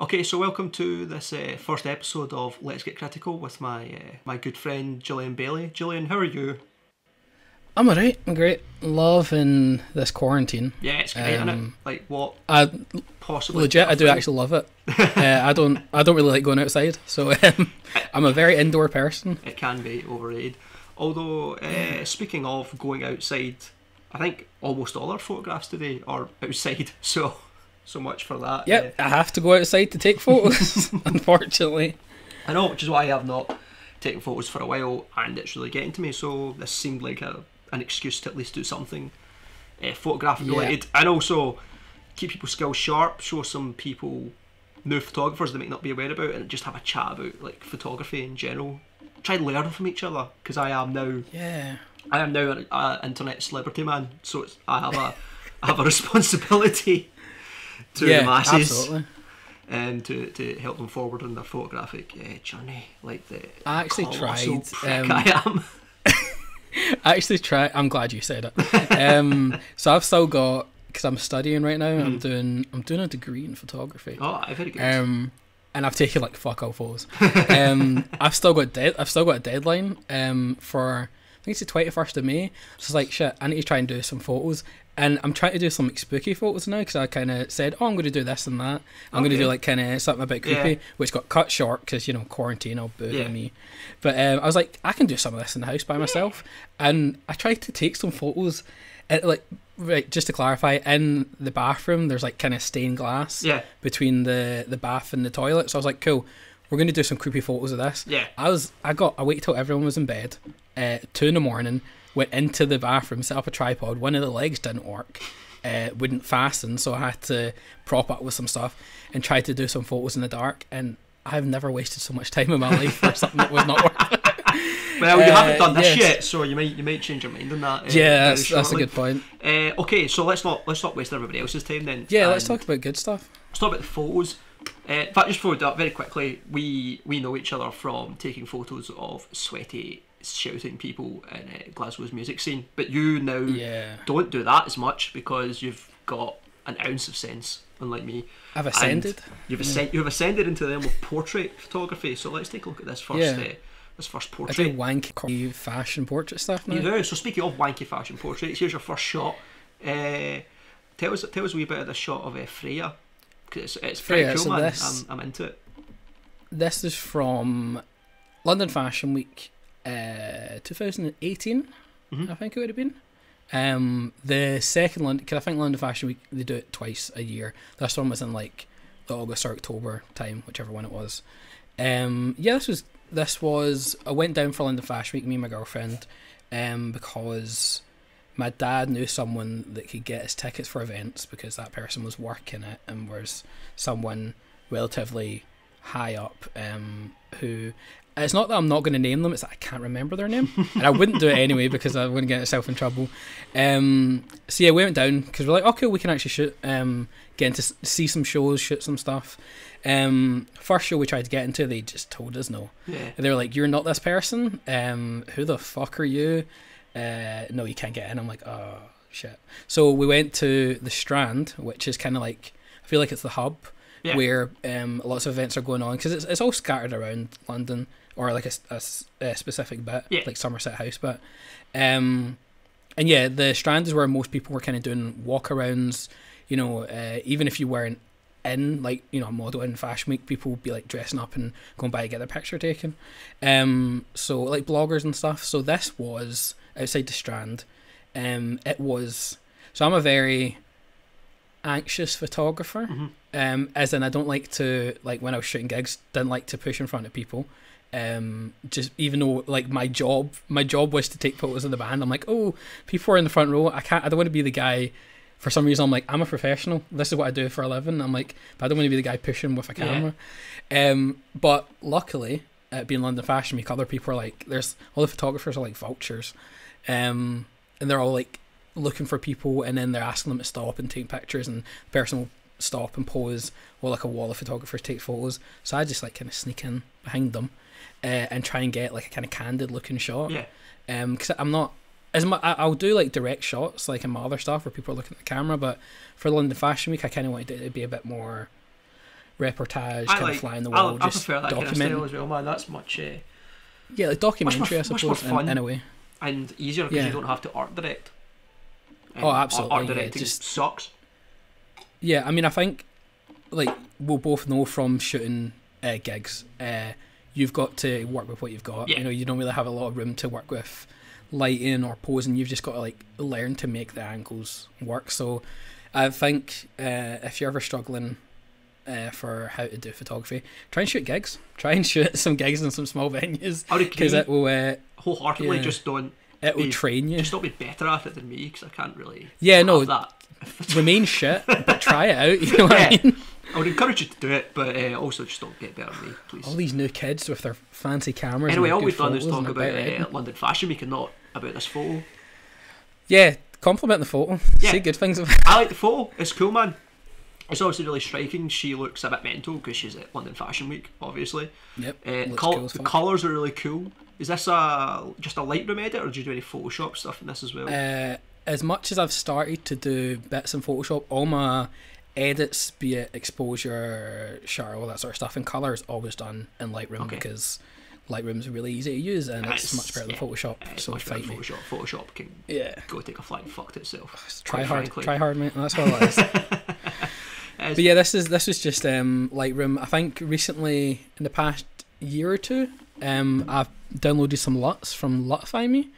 Okay, so welcome to this uh, first episode of Let's Get Critical with my uh, my good friend Julian Bailey. Julian, how are you? I'm alright. I'm great. Loving this quarantine. Yeah, it's great, isn't it? Um, Like what I possibly? legit, I do actually love it. uh, I don't, I don't really like going outside, so um, I'm a very indoor person. It can be overrated. Although, uh, speaking of going outside, I think almost all our photographs today are outside. So, so much for that. Yep, I have to go outside to take photos. unfortunately, I know, which is why I have not taken photos for a while, and it's really getting to me. So this seemed like a, an excuse to at least do something uh, photographic Yeah. related, and also keep people's skills sharp. Show some people new photographers they might not be aware about, and just have a chat about like photography in general. Try to learn from each other because I am now yeah. I am now an uh, internet celebrity man, so it's, I have a I have a responsibility to yeah, the masses absolutely. and to, to help them forward on their photographic uh, journey, like the I actually tried, um, I am. I actually try. I'm glad you said it. Um, so I've still got because I'm studying right now. I'm doing, I'm doing a degree in photography. Oh, very good. Um, and I've taken like fuck all photos. Um, I've still got dead. I've still got a deadline. Um, for I think it's the twenty first of May. So it's like shit. I need to try and do some photos. And I'm trying to do some spooky photos now because I kind of said, "Oh, I'm going to do this and that. I'm going to do like kind of something a bit creepy," Yeah. which got cut short because you know quarantine. I'll Yeah. me. But um, I was like, I can do some of this in the house by myself. And I tried to take some photos. And, like, right, just to clarify, in the bathroom, there's like kind of stained glass yeah, between the the bath and the toilet. So I was like, cool, we're gonna do some creepy photos of this. yeah. I was I got I waited till everyone was in bed, uh, two in the morning, went into the bathroom, set up a tripod. One of the legs didn't work, uh, wouldn't fasten, so I had to prop up with some stuff and try to do some photos in the dark. And I've never wasted so much time in my life for something that was not working. Well, you Uh, haven't done this yes. yet, so you might you might change your mind on that. Uh, yeah, that's, that's a good point. Uh, okay, so let's not let's not waste everybody else's time then. Yeah, let's talk about good stuff. Let's talk about the photos. Uh, in fact, just before we do that, very quickly, we we know each other from taking photos of sweaty, shouting people in uh, Glasgow's music scene. But you now Yeah, don't do that as much because you've got an ounce of sense, unlike me. I've And ascended. You've ascend, you've ascended into the realm of portrait photography. So let's take a look at this first. Yeah. Uh, this first I do portrait. wanky fashion portrait stuff now. You do. So speaking of wanky fashion portraits, here's your first shot. Uh, tell us tell us a wee bit of the shot of uh, Freya. it's it's pretty Freya, cool, so man. this- I'm, I'm into it. This is from London Fashion Week, uh, 2018. Mhm. I think it would have been. Um, the second London, because I think London Fashion Week they do it twice a year. This one was in like the August or October time, whichever one it was. Um, yeah, this was this was I went down for London Fashion Week, me and my girlfriend, um, because my dad knew someone that could get us tickets for events because that person was working it and was someone relatively high up um, who it's not that I'm not going to name them it's that I can't remember their name and I wouldn't do it anyway because I wouldn't get myself in trouble um, so yeah we went down because we're like okay we can actually shoot um, get into see some shows shoot some stuff um, first show we tried to get into they just told us no Yeah. they were like, "You're not this person. Um, who the fuck are you? Uh, no, you can't get in." I'm like, "Oh shit." So we went to the Strand, which is kind of like I feel like it's the hub Yeah. where um, lots of events are going on because it's it's all scattered around London or like a specific bit, Yeah. like Somerset House, but um, and yeah, the Strand is where most people were kind of doing walkarounds. You know, uh, even if you weren't in like you know a model in fashion week people would be like dressing up and going by to get their picture taken um so like bloggers and stuff so this was outside the strand um it was so i'm a very anxious photographer Mhm. um as in i don't like to like when i was shooting gigs didn't like to push in front of people um just even though like my job my job was to take photos of the band i'm like oh people are in the front row i can't i don't want to be the guy for some reason I'm like I'm a professional. This is what I do for a living. I'm like, but I don't want to be the guy pushing with a Yeah. camera. Um, but luckily, at being London Fashion Week, other people are like, there's all the photographers are like vultures, um, and they're all like looking for people, and then they're asking them to stop and take pictures, and the person will stop and pose or like a wall of photographers take photos. So I just like kind of sneak in behind them, uh, and try and get like a kind of candid looking shot. Yeah. Um, because I'm not as much. I'll do like direct shots, like in my other stuff where people are looking at the camera. But for London Fashion Week, I kind of wanted it to be a bit more reportage, kind like. of fly in the I, wall, I just prefer that kind of as well, man. That's much uh, yeah, like documentary, I much more suppose, in, in a way. and easier because Yeah. you don't have to art direct. And Oh, absolutely, Art yeah, directing just- sucks. Yeah, I mean, I think like we'll both know from shooting uh, gigs, uh, you've got to work with what you've got. Yeah. You know, you don't really have a lot of room to work with lighting or posing. You've just got to like learn to make the angles work. So, I think uh, if you're ever struggling. Uh, for how to do photography, try and shoot gigs. Try and shoot some gigs in some small venues because it will uh, wholeheartedly. yeah. Just don't. It will train you. Just don't be better at it than me because I can't really. Yeah, no, that. remain shit, but try it out. You know what I mean? I would encourage you to do it, but uh, also just don't get better than me, please. All these new kids with their fancy cameras. Anyway, all we've done is talk about uh, London Fashion Week and not about this photo. Yeah, compliment the photo. Yeah. Say good things. About I like the photo. It's cool, man. It's obviously really striking. She looks a bit mental because she's at London Fashion Week, obviously. Yep. Uh, col- cool the colours are really cool. Is this a just a Lightroom edit, or did you do any Photoshop stuff in this as well? Uh, as much as I've started to do bits in Photoshop, all my edits, be it exposure, shadow, all that sort of stuff, and colour is always done in Lightroom Okay. because Lightroom's really easy to use and it's, It's- much better than yeah, Photoshop. It's so much better than me. Photoshop. Photoshop can Yeah. go take a flying fuck to itself. Try hard, frankly. try hard, mate. That's all it is. But yeah, this is this was just um, Lightroom. I think recently in the past year or two, um, I've downloaded some LUTs from Lutify Me,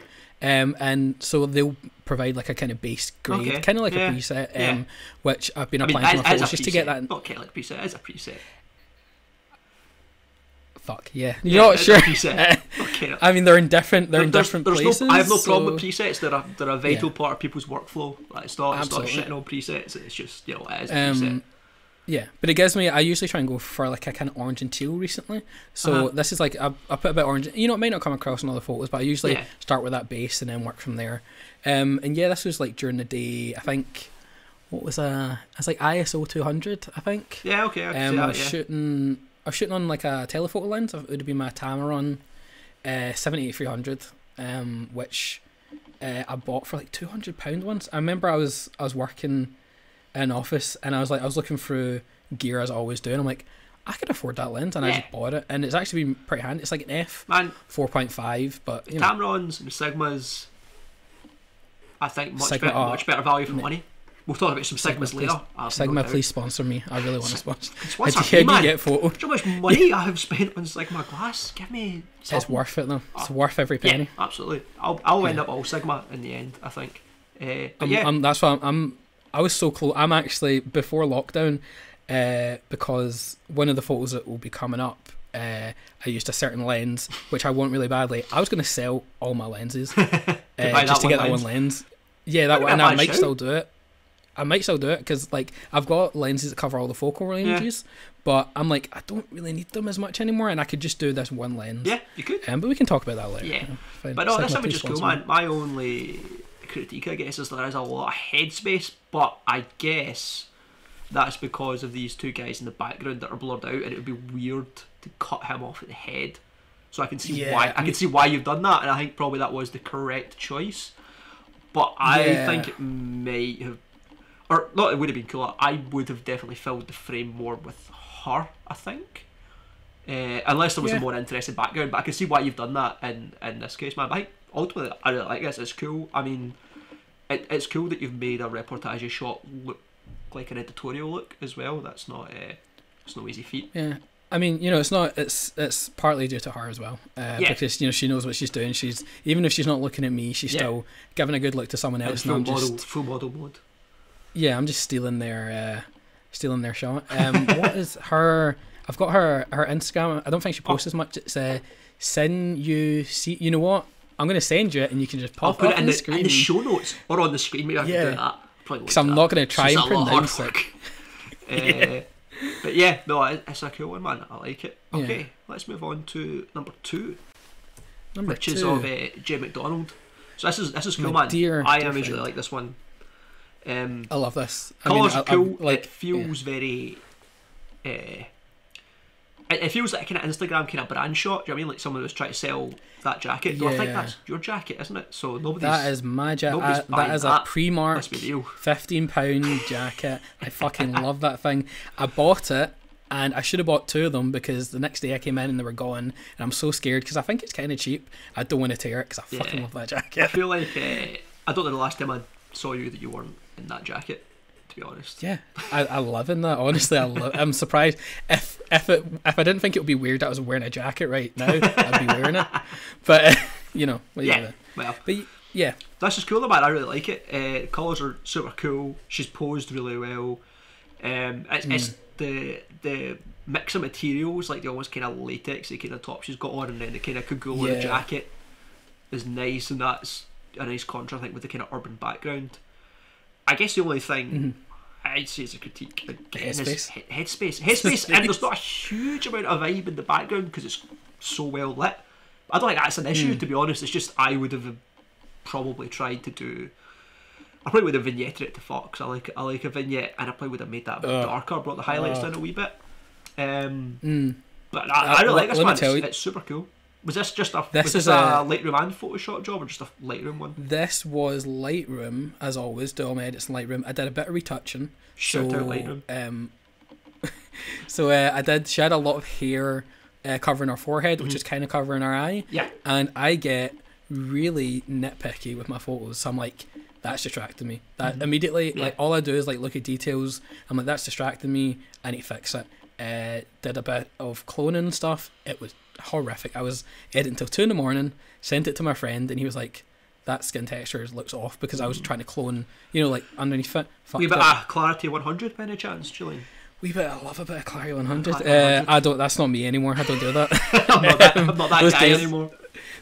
um, and so they'll provide like a kind of base grade, Okay, kind of like yeah, a preset, um, yeah. which I've been I mean, applying as, to my as a photos just to get that. Not kind of like preset, as a preset. Fuck yeah, you Yeah, know what? as a Sure. preset. Okay. I mean, they're in different. They're in there's, different there's places. No, I have no problem with presets. They're a, they're a vital part of people's workflow. Like, it's not, it's not shitting on presets. It's just, you know, it is a preset. Yeah, but it gives me. I usually try and go for like a kind of orange and teal recently. So Uh-huh. this is like I, I put a bit orange. You know, it might not come across in other photos, but I usually Yeah. start with that base and then work from there. Um, and yeah, this was like during the day. I think what was a? It's like ISO two hundred. I think. Yeah, okay, I can Um, see I that, was yeah. shooting. I was shooting on like a telephoto lens. It would be my Tamron, uh, seventy eight three hundred. Um, which uh, I bought for like two hundred pound once. I remember I was I was working in office and I was like I was looking through gear as I always do, and I'm like. I could afford that lens, and I just bought it, and it's actually been pretty handy. It's like an f Man, four point five, but you know, Tamrons and Sigmas, I think much, Sigma better, are- much better value for Ne- money. We'll talk about some Sigma, Sigmas later. please. I Sigma, please sponsor me. I really want to sponsor. Sponsor How me, do you man. get photo? Do you know how much money I have spent on Sigma glass? Give me It's worth it though. It's Oh. worth every Yeah, penny. absolutely. I'll, I'll end Yeah. up all Sigma in the end, I think. Uh, I'm, yeah, I'm, that's why I'm, I'm. I was so close. I'm actually before lockdown, uh, because one of the photos that will be coming up, uh, I used a certain lens which I want really badly. I was going to sell all my lenses uh, just to get that lens. one lens. Yeah, that one, and I might still do it. I might still do it because like I've got lenses that cover all the focal ranges, but I'm like I don't really need them as much anymore, and I could just do this one lens. yeah, you could. Um, but we can talk about that later. Yeah. Fine. But no, image please is cool, man. My only critique, I guess, is there is a lot of headspace, but I guess that's because of these two guys in the background that are blurred out, and it would be weird to cut him off at the head. So I can see Yeah, why I can see why you've done that, and I think probably that was the correct choice. But I Yeah. think it might have, or not. It would have been cooler. I would have definitely filled the frame more with her. I think. Uh, unless there was Yeah. a more interesting background, but I can see why you've done that in in this case, man. I think ultimately, I really like this. It's cool. I mean, it, it's cool that you've made a reportage shot look like an editorial look as well. That's not uh, it's no easy feat. Yeah. I mean, you know, it's not. It's it's partly due to her as well, uh, Yeah. because you know she knows what she's doing. She's even if she's not looking at me, she's Yeah. still giving a good look to someone And else. full I'm model, just full model mode. yeah, I'm just stealing their uh, stealing their shot. Um, what is her? I've got her her Instagram. I don't think she posts as much. It's uh, send you see. You know what? I'm gonna send you it, and you can just I'll pop put it it in the, screen. in the show notes or on the screen. Maybe I can Yeah. do that. Because I'm not gonna try and just a lot pronounce it. work. Uh, But yeah, no, it- it's a cool one, man. I like it. Yeah. Okay, let's move on to number two, Number which two. is of uh, Jim McDonald. So this is this is cool, My man. dear, I usually like this one. Um, I love this. I mean, colours I- are I- cool. like it feels very. Uh, it, feels like a kind of Instagram kind of brand shot. Do you know what I mean? Like someone was trying to sell that jacket. No, I think that's your jacket, isn't it? So nobody's. That is my jacket. That is that buying is that. a Primark Let's be real. fifteen pound jacket. I fucking love that thing. I bought it and I should have bought two of them because the next day I came in and they were gone, and I'm so scared because I think it's kind of cheap. I don't want to tear it because I fucking Yeah. love that jacket. I feel like uh, I don't know the last time I saw you that you weren't in that jacket. To be honest. Yeah, I, I love in that. Honestly, I love. I'm surprised if if it if I didn't think it would be weird I was wearing a jacket right now, I'd be wearing it. But uh, you know, what are you Yeah. Well, But yeah, this is cool, though, man. I really like it. Uh, colours are super cool. She's posed really well. Um, it's, Hmm. it's the the mix of materials, like the almost kind of latexy kind of top she's got on, and then the kind of Kagula Yeah. jacket is nice, and that's a nice contrast, I think, with the kind of urban background. I guess the only thing I'd say is a critique again is Mm-hmm. Headspace. he- headspace. Headspace, and there's not a huge amount of vibe in the background because it's so well lit. I don't think that's an Mm. issue, to be honest. It's just I would have probably tried to do. I probably would have vignetted it to Fox. I like I like a vignette, and I probably would have made that a bit Ugh. darker, brought the highlights Ugh. down a wee bit. Um, mm, but I, I really Uh, like this one. It's, it's super cool. Was this just a This was this is a, a- Lightroom and Photoshop job, or just a Lightroom one? this was Lightroom as always. Do all my edits in Lightroom. I did a bit of retouching. Shout so, out Lightroom. Um, so uh, I did. She had a lot of hair uh, covering her forehead, which Mhm. is kind of covering her eye. Yeah, and I get really nitpicky with my photos. So I'm like, that's distracting me. That Mhm. immediately, Yeah. like, all I do is like look at details. I'm like, that's distracting me. I need to fix it. Uh, did a bit of cloning and stuff. It was horrific. I was editing till two in the morning. Sent it to my friend, and he was like, "That skin texture looks off," because I was trying to clone, you know, like underneath it. Mm. wee Fucked bit it. of clarity 100 by any chance, Julian? Wee bit. I love a bit of Clary 100. Clary Uh, I don't. That's not me anymore. I don't do that. I'm not that, I'm not that Those guy days- anymore.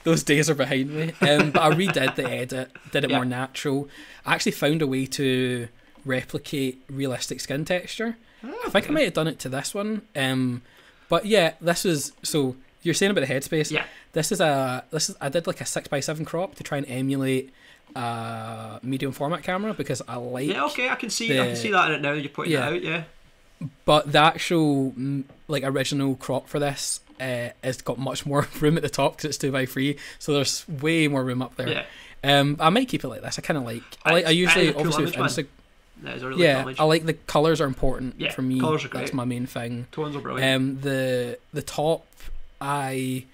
those days are behind me. Um, but I redid the edit, did it Yeah. more natural. I actually found a way to replicate realistic skin texture. I think I might have done it to this one. Um, but yeah, this is so you're saying about the headspace. Yeah. This is a this is I did like a six x seven crop to try and emulate a medium format camera because I like. Yeah, okay, I can see I can see that in it now. You're pointing Yeah. it out, yeah. But the actual like original crop for this uh, has got much more room at the top because it's two by three, so there's way more room up there. Yeah, Um, I might keep it like this. I kind of like. I like. I usually cool obviously. Insta- that really yeah. cool. I like the colors are important Yeah, for me. colours are great. That's my main thing. Tones are brilliant. Um, the the top, I,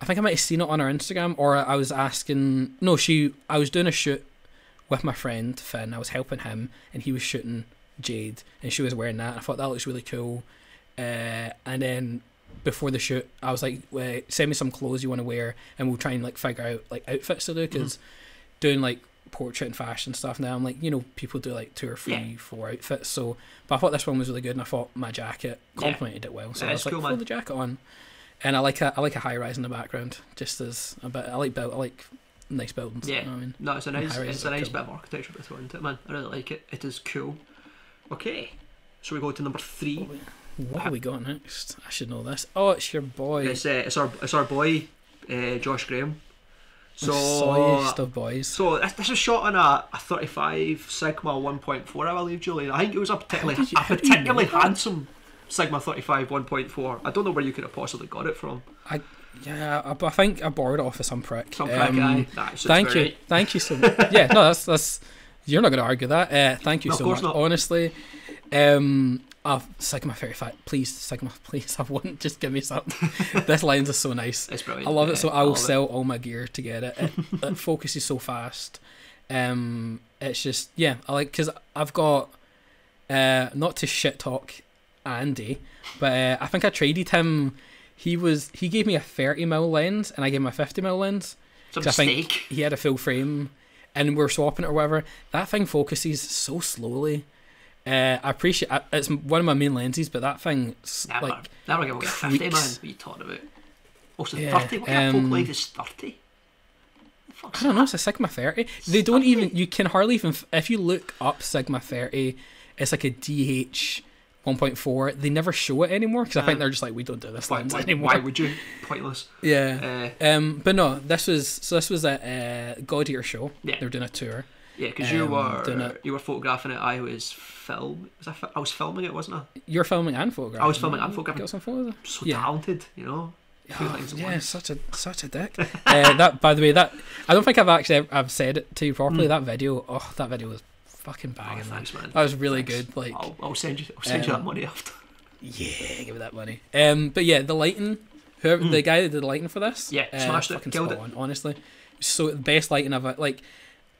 I think I might have seen it on her Instagram, or I was asking. No, she. I was doing a shoot with my friend Finn. I was helping him, and he was shooting Jade, and she was wearing that. I thought that looks really cool. Uh, and then before the shoot, I was like, "Wait, "Send me some clothes you want to wear, and we'll try and like figure out like outfits to do." Because doing like portrait and fashion stuff now, I'm like, you know, people do like two or three, Yeah. four outfits. So, but I thought this one was really good, and I thought my jacket Yeah. complemented it well. So Yeah, I was like, cool, throw the jacket on, and I like a I like a high rise in the background, just as a bit. I like build, I like nice buildings. Yeah. you know I mean, No, it's a nice, it's a nice cool. bit of architecture to throw into it, man. I really like it. It is cool. Okay, so we go to number three. what have we got next? I should know this. Oh, it's your boy. It's, uh, it's our it's our boy, uh, Josh Graham. So of boys. So this, this was shot on a, a 35 Sigma 1.4, I believe, Julian. I think it was a particularly you- a particularly handsome Sigma 35 1.4. I don't know where you could have possibly got it from. I Yeah, I, I think I borrowed it off of some prick. Some prick Um, guy. Nah, it's- it's Thank you, thank you so much. yeah, no, that's that's. You're not going to argue that. Uh, thank you No, of so course much. not. Honestly, um, uh, Sigma Fairy Fat, please, Sigma, please, I want just give me something. this lens is so nice. It's brilliant. I love Yeah, it. So I will love it. sell all my gear to get it. It, it focuses so fast. Um, it's just yeah, I like because I've got uh not to shit talk Andy, but uh, I think I traded him. He was he gave me a thirty mil lens and I gave him a fifty mil lens. 'cause I think he had a full frame, and we're swapping it or whatever. That thing focuses so slowly. Uh, I appreciate I- it's one of my main lenses, but that thing Never, like never give away a 50, man. What are you talking about? Also, Yeah, 30? What kind of folk um, life is 30? I don't know. It's a Sigma thirty. They don't even. You can hardly even. If you look up Sigma thirty, it's like a DH one point four. They never show it anymore because I think they're just like we don't do this Why, lens why, anymore. why would you? Pointless. yeah. Uh, Um. But no, this was so. This was a uh, show. Yeah. They're doing a tour. yeah, because you Um, doing were it- you were photographing it. I was film. Was I, fi- I was filming it, wasn't I? You're filming and photographing. I was filming and photographing. Got some photos. So Yeah. talented, you know. Oh, yeah, such a such a dick. uh, that by the way, that I don't think I've actually I've said it to you properly. Mm. That video, oh, that video was fucking Oh, banging. man. thanks, man. That was really Thanks. good. Like, I'll, I'll send you. I'll send you that um, money after. Yeah, give me that money. Um, but yeah, the lighting, whoever the guy that did the lighting for this. Yeah, uh, smashed it, fucking killed it. on, honestly. So the best lighting I've like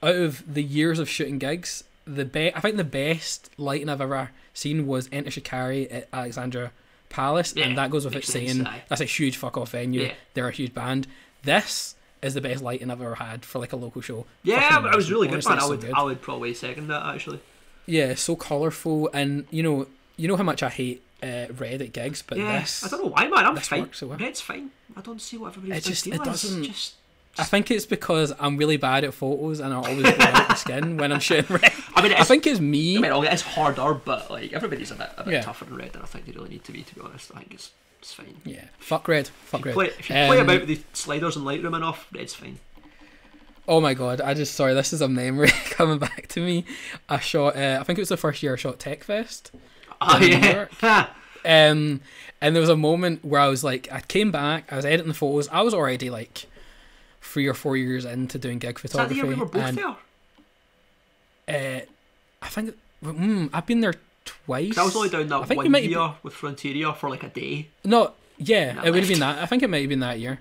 out of the years of shooting gigs, the best I think the best lighting I've ever seen was Enter Shikari at Alexandra Palace, Yeah, and that goes without saying. That's a huge fuck off venue. Yeah. They're a huge band. This is the best lighting I've ever had for like a local show. Yeah, it was really good, Honestly, man. it's I so would, good. I would probably second that actually. Yeah, so colourful, and you know, you know how much I hate uh, red at gigs, but yeah, this, I don't know why, man. I'm fine. works so well. Red's fine. I don't see what everybody's It just- it doesn't- Just, I think it's because I'm really bad at photos and I always blow out the skin when I'm shooting red. I mean, I think it's me. I mean, it's harder, but like everybody's a bit, a bit Yeah. tougher in red than I think they really need to be. To be honest, I think it's, it's fine. yeah, fuck red, fuck red. Play, if you play Um, about the sliders and Lightroom enough, red's fine. Oh my god, I just sorry, this is a memory coming back to me. I shot, uh, I think it was the first year I shot Techfest. Oh yeah, Um, and there was a moment where I was like, I came back, I was editing the photos. I was already like three or four years into doing gig is that the photography. year we were both and, there? uh, I think mm, I've been there twice. I was only down I that think one year with Frontiera for like a day. No, yeah, it would have been that. I think it might have been that year.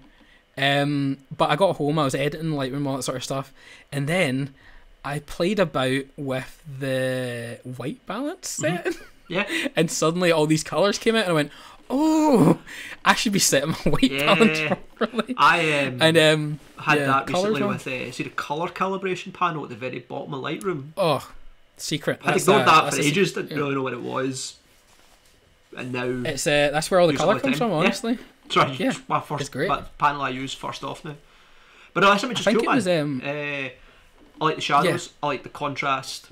Um, but I got home, I was editing Lightroom, all that sort of stuff, and then I played about with the white balance Mm-hmm. Yeah, and suddenly all these colors came out, and I went, "Oh, I should be setting my white balance properly." I um, And um, had yeah, that colours recently with uh, see the color calibration panel at the very bottom of Lightroom. oh, secret. That's, ignored that that's for ages. Didn't yeah. really know what it was, and now It's uh, that's where all the Use all color the comes time. from, Yeah. honestly. sorry, yeah, my first panel I use first off now. But no, that's something I just think cool, it was um, Uh, I like the shadows. I like the contrast.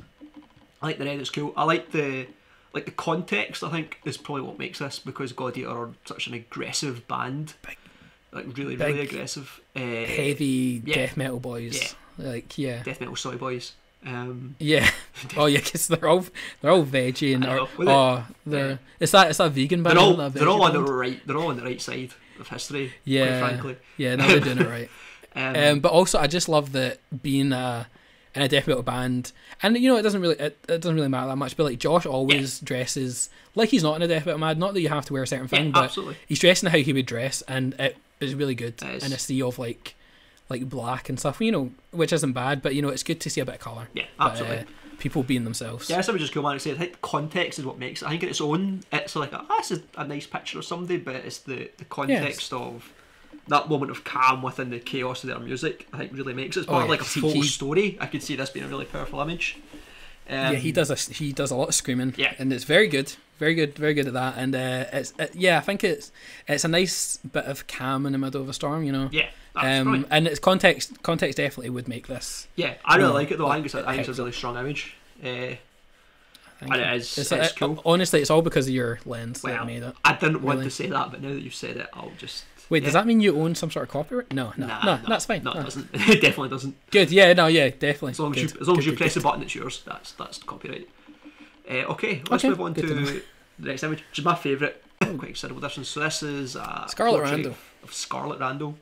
I like the red. It's cool. I like the like the context. I think is probably what makes this because Gladiator are such an aggressive band. Big- like really, really aggressive. Uh, heavy yeah. death metal boys. Like yeah. death metal soy boys. Um, Yeah. Oh yeah, because they're all they're all veggie and know. or, oh they're it's that it's that vegan band. they're all they're all on the right. They're all on the right side of history. Yeah. quite frankly. Yeah, no, they're doing it right. Um, Um, but also I just love that being a in a death metal band, and you know it doesn't really it, it doesn't really matter that much. But like Josh always dresses like he's not in a death metal band. Not that you have to wear a certain yeah, thing, but absolutely. he's dressing how he would dress, and it is really good It is. in a sea of like like black and stuff. You know, which isn't bad, but you know it's good to see a bit of color. Yeah, But, absolutely. uh, people being themselves. Yeah, something just cool, man. I say, I think context is what makes it. I think in its own, it's like, a, ah, this is a nice picture of somebody, but it's the, the context of that moment of calm within the chaos of their music. I think really makes it. It's Oh, part of yeah, like a full story. I could see this being a really powerful image. Um, yeah, he does a he does a lot of screaming. Yeah. and it's very good, very good, very good at that. And uh, it's it, yeah, I think it's it's a nice bit of calm in the middle of a storm, you know. Yeah, Um, and its context context definitely would make this. Yeah, I really like it though. I think it's I think it's a really strong image. Uh, and it is. It's, It's, uh, cool. honestly, it's all because of your lens Well, that made it. I didn't want really. to say that, but now that you've said it, I'll just. Wait, yeah. does that mean you own some sort of copyright? No, no, Nah, no, that's fine. No, No. it doesn't. it definitely doesn't. Good, yeah, no, yeah, definitely. As long as you, as long good, as you good, press good. the button, it's yours. That's that's copyright. Uh, okay, let's Okay, move on good to to the next image, which is my favourite. quite considerable difference. So this is uh, Scarlett Randall. of Scarlett Randall.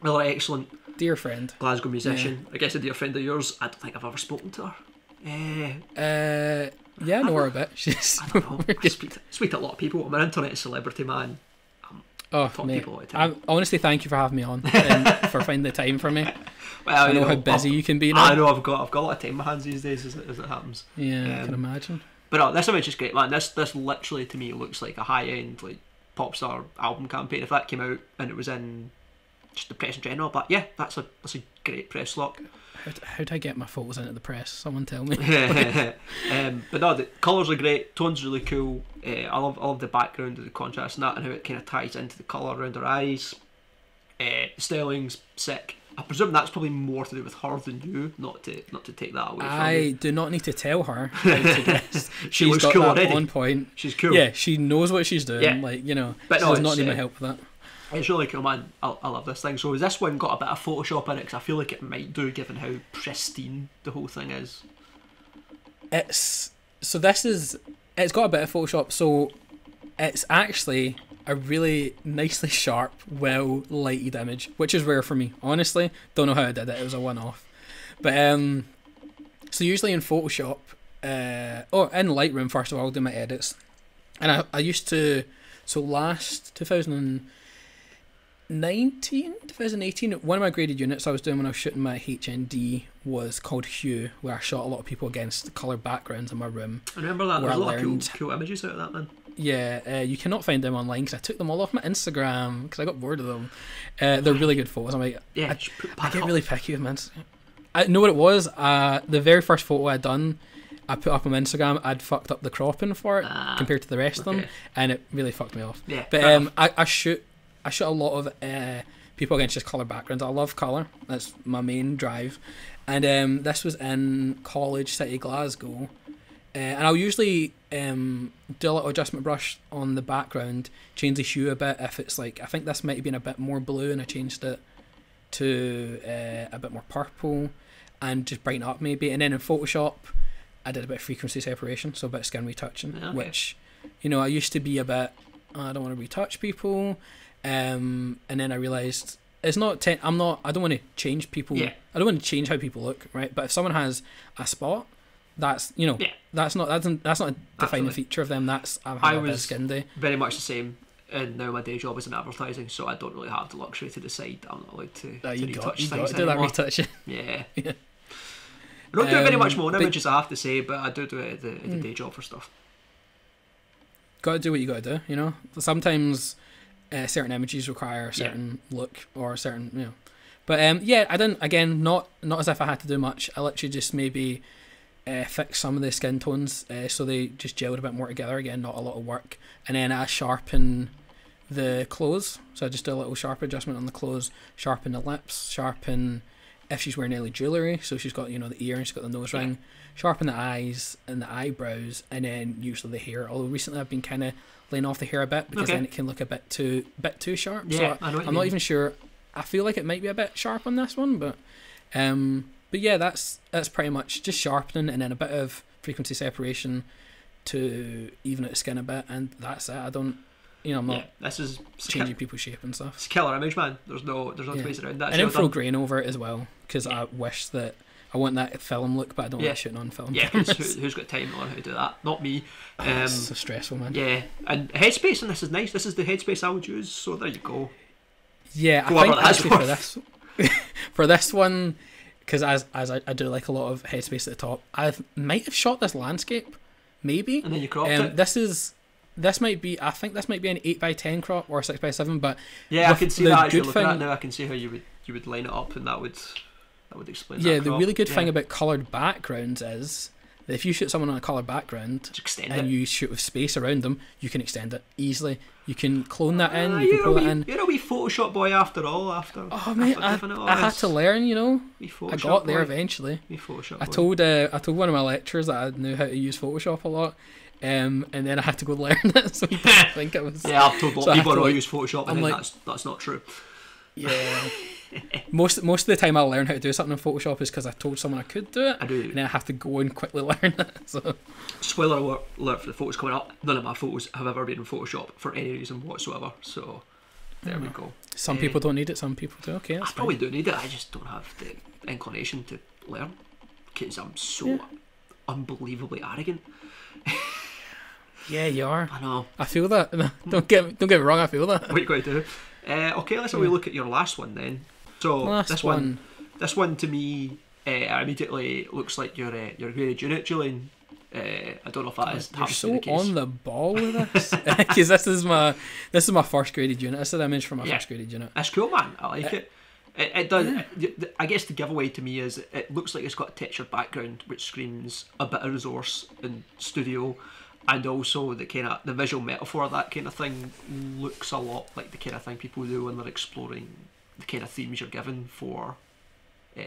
Really excellent Dear friend. Glasgow musician. I guess a dear friend of yours. I don't think I've ever spoken to her. Uh, Uh, yeah, I know her a bit. She's I don't know. I speak to, speak to a lot of people. I'm an internet celebrity man. Oh, mate. people all the time. I, honestly, thank you for having me on and for finding the time for me. Well, I you know how busy I've- you can be now. I know I've got I've got a lot of time in my hands these days as it, as it happens. Yeah, I Um, can imagine. But no, this image is great, man. This this literally to me looks like a high end like pop star album campaign. If that came out and it was in just the press in general, but yeah, that's a that's a great press lock. How, how do I get my photos into the press? Someone tell me. um, but no, the colours are great. Tone's really cool. Uh, I love I love the background of the contrast and that, and how it kind of ties into the colour around her eyes. Uh, styling's sick. I presume that's probably more to do with her than you. Not to not to take that away from I do not need to tell her to. She She's looks got cool that already. on point. She's cool. Yeah, she knows what she's doing. Yeah. Like you know, But she no, does not need my uh, help with that. It's really cool, man. I, I love this thing. So, has this one got a bit of Photoshop in it? Because I feel like it might do, given how pristine the whole thing is. It's so this is it's got a bit of Photoshop. So it's actually a really nicely sharp, well lighted image, which is rare for me. Honestly, don't know how I did it. It was a one off. But um, so usually in Photoshop, uh, oh, in Lightroom first of all, I'll do my edits. And I, I used to, so last 2019, 2018, one of my graded units I was doing when I was shooting my HND was called Hue, where I shot a lot of people against coloured backgrounds in my room. I remember that. There's a I lot of cool, cool images out of that, man. Yeah, uh, you cannot find them online because I took them all off my Instagram because I got bored of them. Uh, they're really good photos. I'm like, Yeah, I- I get up. really picky with my Instagram. I know what it was. Uh, the very first photo I'd done, I put up on my Instagram. I'd fucked up the cropping for it Ah, compared to the rest of them, and it really fucked me off. Yeah, But um. I, I shoot, I shoot a lot of uh, people against just color backgrounds. I love color. That's my main drive. And um, this was in College City, Glasgow. Uh, and I'll usually um, do a little adjustment brush on the background, change the hue a bit. If it's like, I think this might have been a bit more blue, and I changed it to uh, a bit more purple, and just brighten up maybe. And then in Photoshop, I did a bit of frequency separation, so a bit of skin retouching, okay. which, you know, I used to be a bit, "Oh, I don't want to retouch people, um, and then I realized it's not. Ten- I'm not. I don't want to change people. Yeah. I don't want to change how people look, right? But if someone has a spot, that's you know, Yeah. that's not that's that's not a defining Absolutely. feature of them. That's I've had of was- skin day. Very much the same. And now my day job is in advertising, so I don't really have the luxury to decide I'm not allowed to, Uh, to you retouch got, you got to do that retouching. Yeah. Yeah. I don't do it very much Um, more now, images, I have to say, but I do do it at the, at the Mm. day job for stuff. got to do what you got to do. You know, sometimes uh, certain images require a certain look or a certain you know. But um, yeah, I didn't. Again, not not as if I had to do much. I literally just maybe uh, fix some of the skin tones uh, so they just gelled a bit more together. Again, not a lot of work. And then I sharpen the clothes. So I just do a little sharp adjustment on the clothes, sharpen the lips, sharpen if she's wearing any jewellery. So she's got, you know, the ear and she's got the nose Yeah. ring. Sharpen the eyes and the eyebrows and then usually the hair. Although recently I've been kind of laying off the hair a bit because Okay. then it can look a bit too bit too sharp. Yeah, so I know what you I'm not even sure. I feel like it might be a bit sharp on this one, but um, but yeah, that's that's pretty much just sharpening and then a bit of frequency separation to even out the skin a bit, and that's it. I don't, you know, I'm not Yeah, this is changing people's shape and stuff. it's killer image, man. There's no there's no Yeah. ways around that. and then throw grain over it as well, because I wish that I want that film look, but I don't Yeah. like shooting on film. Yeah, 'cause cameras. who, who's got time to learn how to do that? Not me. Um, it's so stressful, man. Yeah, and headspace, and this is nice. This is the headspace I would use. So there you go. Yeah, I think actually for this for this one, because as as I, I do like a lot of headspace at the top, I might have shot this landscape, maybe. And then you cropped Um, it. this is this might be I think this might be an eight by ten crop or six by seven, but Yeah, I can see that good thing- it now. I can see how you would you would line it up, and that would that would explain. yeah, the crop. really good yeah. thing about coloured backgrounds is that if you shoot someone on a coloured background extend and it. you shoot with space around them, you can extend it easily. You can clone that in, Ah, you can pull it in. you're a wee Photoshop boy after all. After Oh mate, after I, giving it all I had to learn, you know. I got there boy. eventually. Wee Photoshop I told uh, I told one of my lecturers that I knew how to use Photoshop a lot, um, and then I had to go learn it, so he didn't think it was. Yeah, I've told So I people to, I like- use Photoshop, and like- that's that's not true. Yeah. most most of the time I'll learn how to do something in Photoshop is because I told someone I could do it, I and do. then I have to go and quickly learn it. So Spoiler alert, for the photos coming up. None of my photos have ever been in Photoshop for any reason whatsoever. So there we go. some Eh, people don't need it, some people do. Okay, I fine. probably do need it. I just don't have the inclination to learn because I'm so Yeah. unbelievably arrogant. Yeah, you are. I know. I feel that. don't get don't get me wrong. I feel that. What are you got to do? Uh, okay, let's have a look at your last one then. So Last this one. one, this one to me, uh, immediately looks like your uh, your graded unit, Julian. Uh, I don't know if that is You're so the on the ball with this because this is my this is my first graded unit. This is an image from my Yeah. first graded unit. That's cool, man. I like Uh, it. It, it does. yeah. th- I guess the giveaway to me is it looks like it's got a textured background, which screams a bit of resource and studio, and also the kind of the visual metaphor of that kind of thing looks a lot like the kind of thing people do when they're exploring the kind of themes you're given for, uh,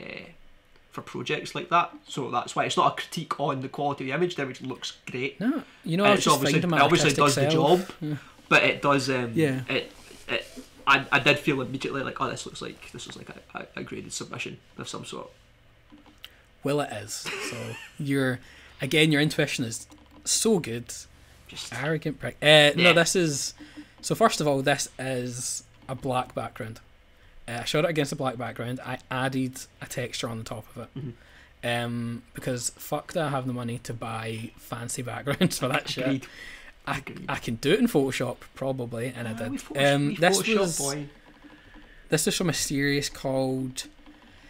for projects like that. So that's why it's not a critique on the quality of the image. The image looks great. No, you know, it's obviously it obviously does the self. job, but it does. Um, Yeah. It, it, I, I did feel immediately like, oh, this looks like this was like a, a, a graded submission of some sort. Well, it is. So your again, your intuition is so good. Just Arrogant prick. Uh. No, this is. So first of all, this is a black background. Uh, I shot it against a black background. I added a texture on the top of it. Mhm. Um, because fuck that I have the money to buy fancy backgrounds for that shit. I, Agreed. I can do it in Photoshop probably, and I did. Photoshop- Um, this Photoshop, was boy. this was from a series called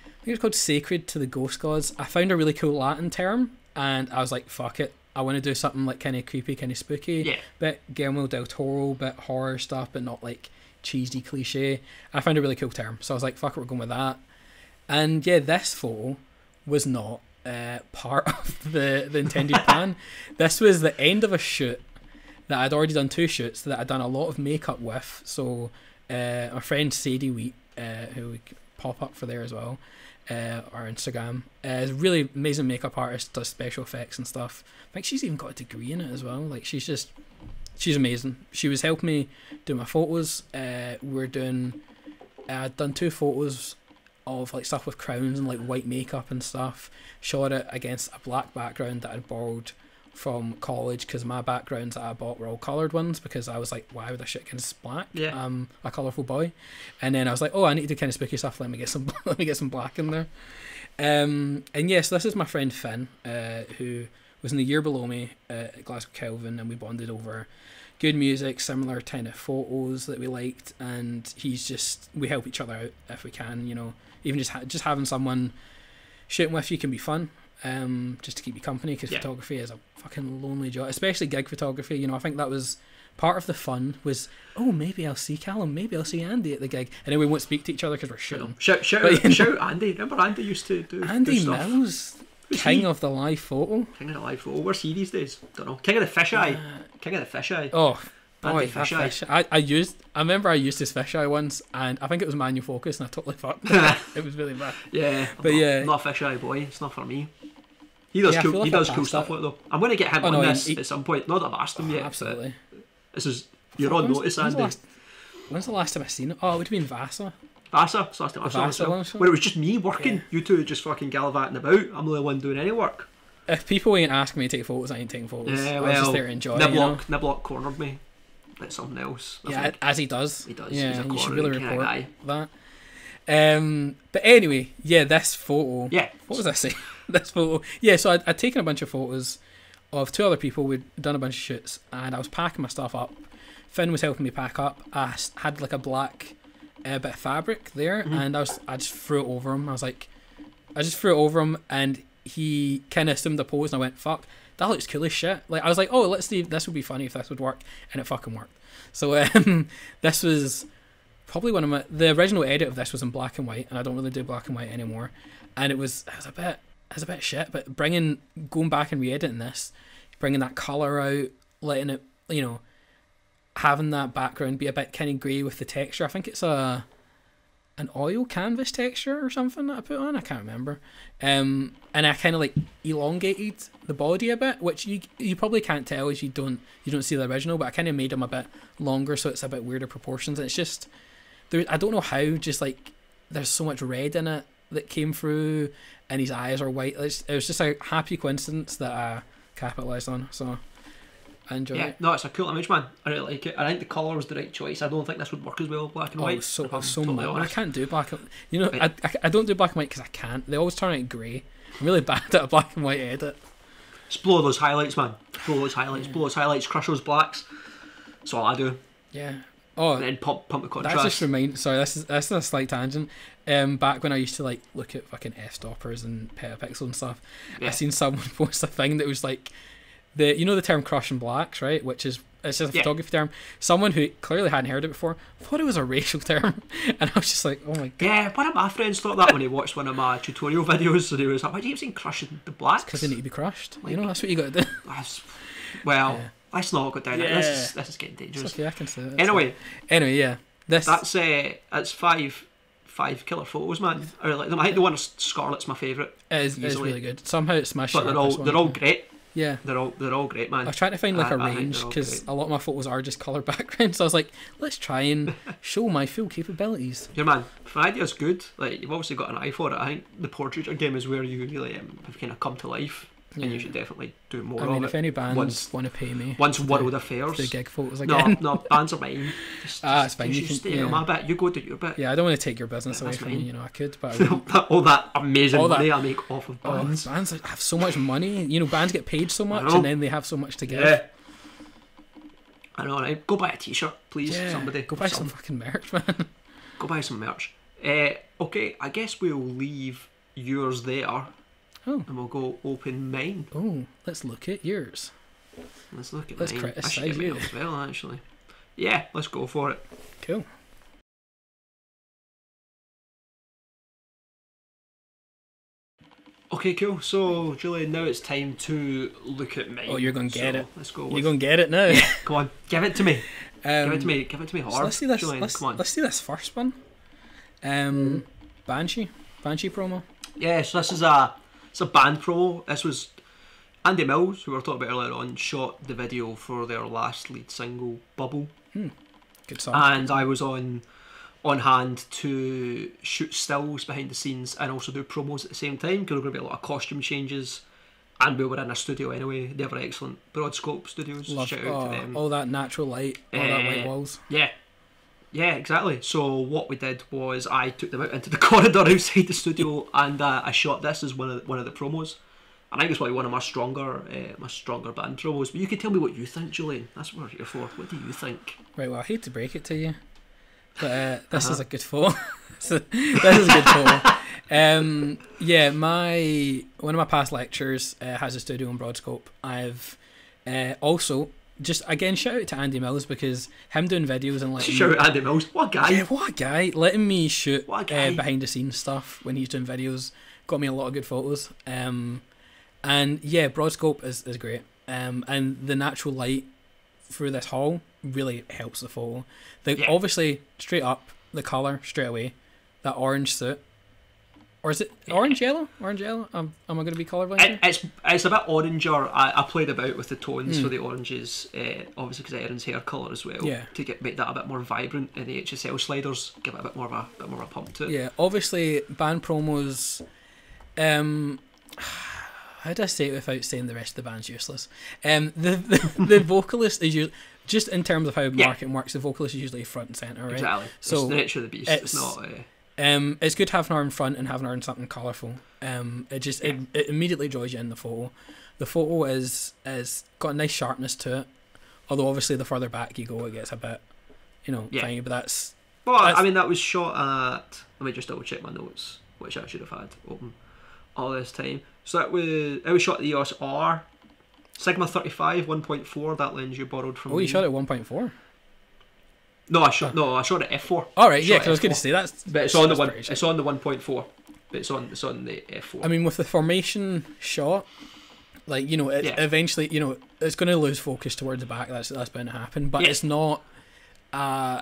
I think it's called Sacred to the Ghost Gods. I found a really cool Latin term, and I was like, "Fuck it, I want to do something like kind of creepy, kind of spooky, Yeah. bit Guillermo del Toro, bit horror stuff, but not like cheesy cliche." I found a really cool term, so I was like, "Fuck it, we're going with that." And yeah, this photo was not uh, part of the the intended plan. this was the end of a shoot that I'd already done two shoots that I'd done a lot of makeup with. So uh, my friend Sadie Wheat, uh, who we pop up for there as well, uh, our Instagram, uh, really amazing makeup artist, does special effects and stuff. I think she's even got a degree in it as well. Like she's just, she's amazing. She was helping me do my photos. Uh, we we're doing, uh, I'd done two photos of like stuff with crowns and like white makeup and stuff. Shot it against a black background that I'd borrowed from college because my backgrounds that I bought were all coloured ones because I was like, why would I shit against black? Yeah. I'm a colourful boy. And then I was like, oh, I need to do kind of spooky stuff. Let me get some, let me get some black in there. Um, and yes, this is my friend Finn, uh, who was in the year below me at Glasgow Kelvin, and we bonded over good music, similar kind of photos that we liked, and he's just we help each other out if we can. You know, even just ha- just having someone shooting with you can be fun. Um, just to keep you company because Yeah. photography is a fucking lonely job, especially gig photography. You know, I think that was part of the fun was oh maybe I'll see Calum, maybe I'll see Andy at the gig, and then we won't speak to each other because we're shooting. Shout, shout, But, out, shout Andy. Remember Andy used to do, do Andy stuff. Mills, Who's king he? of the live photo. King of the live photo. Where's he these days? Don't know. King of the fisheye. Uh, King of the fisheye. Oh, Andy boy, Fisheye. fish. I, I used. I remember I used his fisheye once, and I think it was manual focus, and I totally fucked. it. it was really bad. Yeah, I'm But not, yeah. I'm not a fisheye boy. It's not for me. He does Yeah, cool. feel he does cool stuff that. it though. I'm going to get him Oh, on no, this he- at some point. Not that I've asked him yet. Absolutely. This is you're on notice, when's the Andy. last- When's the last time I seen it? Oh, it would have been Vasa. Vasa, so that's the Vasa Vasa, one, so- where it was just me working. Yeah. You two just fucking gallivanting about. I'm the only one doing any work. If people ain't asking me to take photos, I ain't taking photos. Yeah, I well, was just there to enjoy. You know? Niblock, Niblock cornered me. Like something else. I Yeah, think. as he does. He does. Yeah, He's a you should really report that. Um, but anyway, yeah, this photo. Yeah. What was I saying? this photo. Yeah, so I'd, I'd taken a bunch of photos of two other people. We'd done a bunch of shoots, and I was packing my stuff up. Finn was helping me pack up. I had like a black uh, bit of fabric there, Mhm. and I was I just threw it over him. I was like, I just threw it over him, and he kind of assumed the pose, and I went, "Fuck, that looks cool as shit." Like I was like, "Oh, let's see, this would be funny if this would work," and it fucking worked. So um, this was probably one of my the original edit of this was in black and white, and I don't really do black and white anymore. And it was it was a bit it was a bit shit, but bringing going back and re-editing this, bringing that color out, letting it you know having that background be a bit kind of grey with the texture. I think it's a an oil canvas texture or something that I put on. I can't remember. Um, and I kind of like elongated the body a bit, which you you probably can't tell as you don't you don't see the original. But I kind of made him a bit longer, so it's a bit weirder proportions. And it's just there. I don't know how. Just like there's so much red in it that came through, and his eyes are white. It's, it was just a happy coincidence that I capitalized on. So I enjoyed Yeah, it. no, it's a cool image, man. I really like it. I think the colour was the right choice. I don't think this would work as well black and Oh, white. it so, I so totally. I can't do black. and You know, I. I, I don't do black and white because I can't. They always turn it grey. I'm really bad at a black and white edit. Just blow those highlights, man. Blow those highlights. Blow those highlights. Crush those blacks. That's all I do. Yeah. Oh, And then pump, pump the contrast. That just remind. Sorry, this is this is a slight tangent. Um, back when I used to like look at fucking Fstoppers and PetaPixel and stuff, Yeah. I seen someone post a thing that was like the you know the term crush and blacks, right? Which is it's just a Yeah. photography term. Someone who clearly hadn't heard it before thought it was a racial term, and I was just like, oh my god, Yeah, one of my friends thought that when he watched one of my tutorial videos, and he was like, "Why do you keep saying crushing the blacks?" because they need to be crushed. you know, that's what you got to do. Well, Yeah. Let's not go down it. This Yeah. is this is getting It's dangerous. okay, I can say that. Anyway, anyway, yeah, this that's uh, that's five five killer photos, man. Or like, I think the one of Scarlett's my favourite, is, is easily. really good. Somehow it's smashed. but they're all they're all great. yeah. They're all they're all great, man. I trying to find like I- a I range because a lot of my photos are just color backgrounds. So I was like, let's try and show my full capabilities. Yeah, man. Idea's good, like you've obviously got an eye for it. I think the portraiture game is where you really um, have kind of come to life, and Yeah. you should definitely do more I of mean, it. if any bands want to pay me, Once World do, Affairs. do gig photos No, again, no, bands are mine. Just, Ah, it's fine, You, you can- stay on yeah. my bit. You go do your bit. yeah, I don't want to take your business Yeah, away from you. You know, I could, but I all that amazing All that- money I make off of Oh, bands. bands have so much money. You know, bands get paid so much, and then they have so much to give. yeah. I know, right? Go buy a T-shirt, please. Somebody, go buy Some- some fucking merch, man. Go buy some merch. Uh, okay, I guess we'll leave yours there, Oh. and we'll go open mine. Oh, let's look at yours. Let's look at Let's mine. I should get mine as well, actually. Yeah, let's go for it. Cool. Okay, cool. So, Julian, now it's time to look at mine. Oh, you're gonna get So, it. Let's go. You're going to get it now. Come on, give it to me. Um, give it to me. Give it to me hard. So let's see this. Julian, let's, come on. let's see this first one. Um, Banshee, Banshee promo. Yeah, so this is a it's a band promo. This was Andy Mills, who we were talking about earlier on, shot the video for their last lead single, Bubble, Hmm. Good song. and I was on on hand to shoot stills behind the scenes and also do promos at the same time because there were going to be a lot of costume changes. And we were in a studio anyway. They were excellent. Broadscope Studios. Love shout out oh, to them. all that natural light, all that white Eh, walls. Yeah. Yeah, exactly. So what we did was I took them out into the corridor outside the studio and uh, I shot this as one of the, one of the promos. And I think it's probably one of my stronger uh, my stronger band promos. But you can tell me what you think, Julian. That's what we're here for. What do you think? Right. Well, I hate to break it to you, but uh, this is Uh-huh. a good. So, this is a good photo. Um, yeah, my one of my past lectures uh, has a studio in Broadscope. I've uh, also just again shout out to Andy Mills because him doing videos and like Shout out Andy Mills. What guy. Yeah, what guy! Letting me shoot uh, behind the scenes stuff when he's doing videos got me a lot of good photos. Um, and yeah, Broadscope is, is great. Um, and the natural light through this hall really helps the photo. The Yeah. obviously straight up the color straight away, that orange suit, or is it orange yellow? Orange yellow? Um, am I going to be colorblind? It, it's it's a bit oranger. I, I played about with the tones Mm. for the oranges, uh, obviously because Erin's hair colour as well. Yeah. To get make that a bit more vibrant in the HSL sliders, give it a bit more of a bit more of a pump to it. Yeah, obviously band promos. Um, how do I say it without saying the rest of the band's useless? Um, the the, the vocalist is usually just in terms of how Yeah. marketing works. The vocalist is usually front and center, right? Exactly. So, it's the nature of the beast. it's- It's, not. Uh, Um, it's good having her in front and having her in something colourful. Um, it just it, it immediately draws you in the photo. The photo is is got a nice sharpness to it. Although obviously the further back you go, it gets a bit, you know, Yeah. tiny. But that's Well, That's- I mean, that was shot at. Let me just double check my notes, which I should have had open all this time. So that was it was shot at the EOS R, Sigma 35 1.4. That lens you borrowed from. oh, you shot at one point four. No, I shot. No, I shot at f4. All right, yeah, because I was going to say that's. But it's on the one. It's on the 1.4. But it's on. It's on the f4. I mean, with the formation shot, like you know, it, Yeah. eventually, you know, it's going to lose focus towards the back. That's that's bound to happen. But Yeah. it's not. Uh,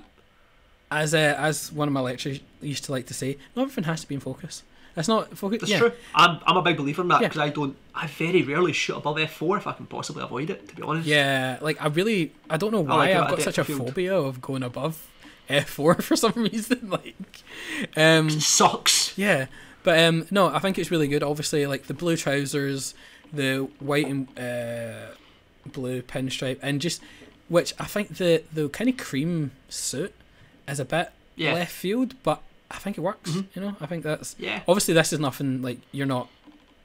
as a, as one of my lecturers used to like to say, not everything has to be in focus. That's not focus. That's yeah. true. I'm, I'm a big believer in that Yeah. because I don't. I very rarely shoot above f4 if I can possibly avoid it. To be honest. Yeah, like I really, I don't know why like I've got such a field. phobia of going above F4 for some reason. Like, um, It sucks. Yeah, but um, no, I think it's really good. Obviously, like the blue trousers, the white and uh, blue pinstripe, and just which I think the the kind of cream suit is a bit Yeah. left field, but I think it works. Mhm. You know, I think that's Yeah. obviously this is nothing like you're not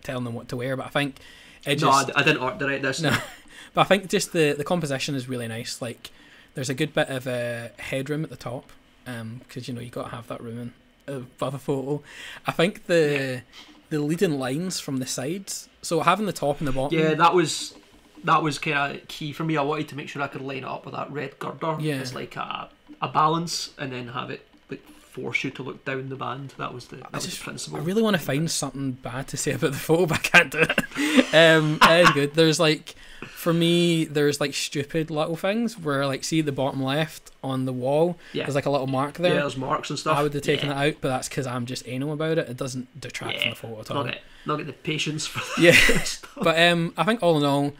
telling them what to wear, but I think it no, just I, I didn't order this. no, but I think just the the composition is really nice. Like, there's a good bit of uh, headroom at the top, um, because you know you got to have that room in, above a photo. I think the the leading lines from the sides, so having the top and the bottom. Yeah, that was that was kind of key for me. I wanted to make sure I could line it up with that red girder. Yeah. It's like a, a balance, and then have it force you to look down the band. That was the that was just- the principle. I really want to find something bad to say about the photo, but I can't do it. um, it is good. There's like, for me, there's like stupid little things where like see the bottom left on the wall. Yeah. There's like a little mark there. yeah, there's marks and stuff. I would have taken yeah. it out, but that's because I'm just anal about it. It doesn't detract from the photo at all. Not get not get the patience for that Yeah, stuff. but um, I think all in all,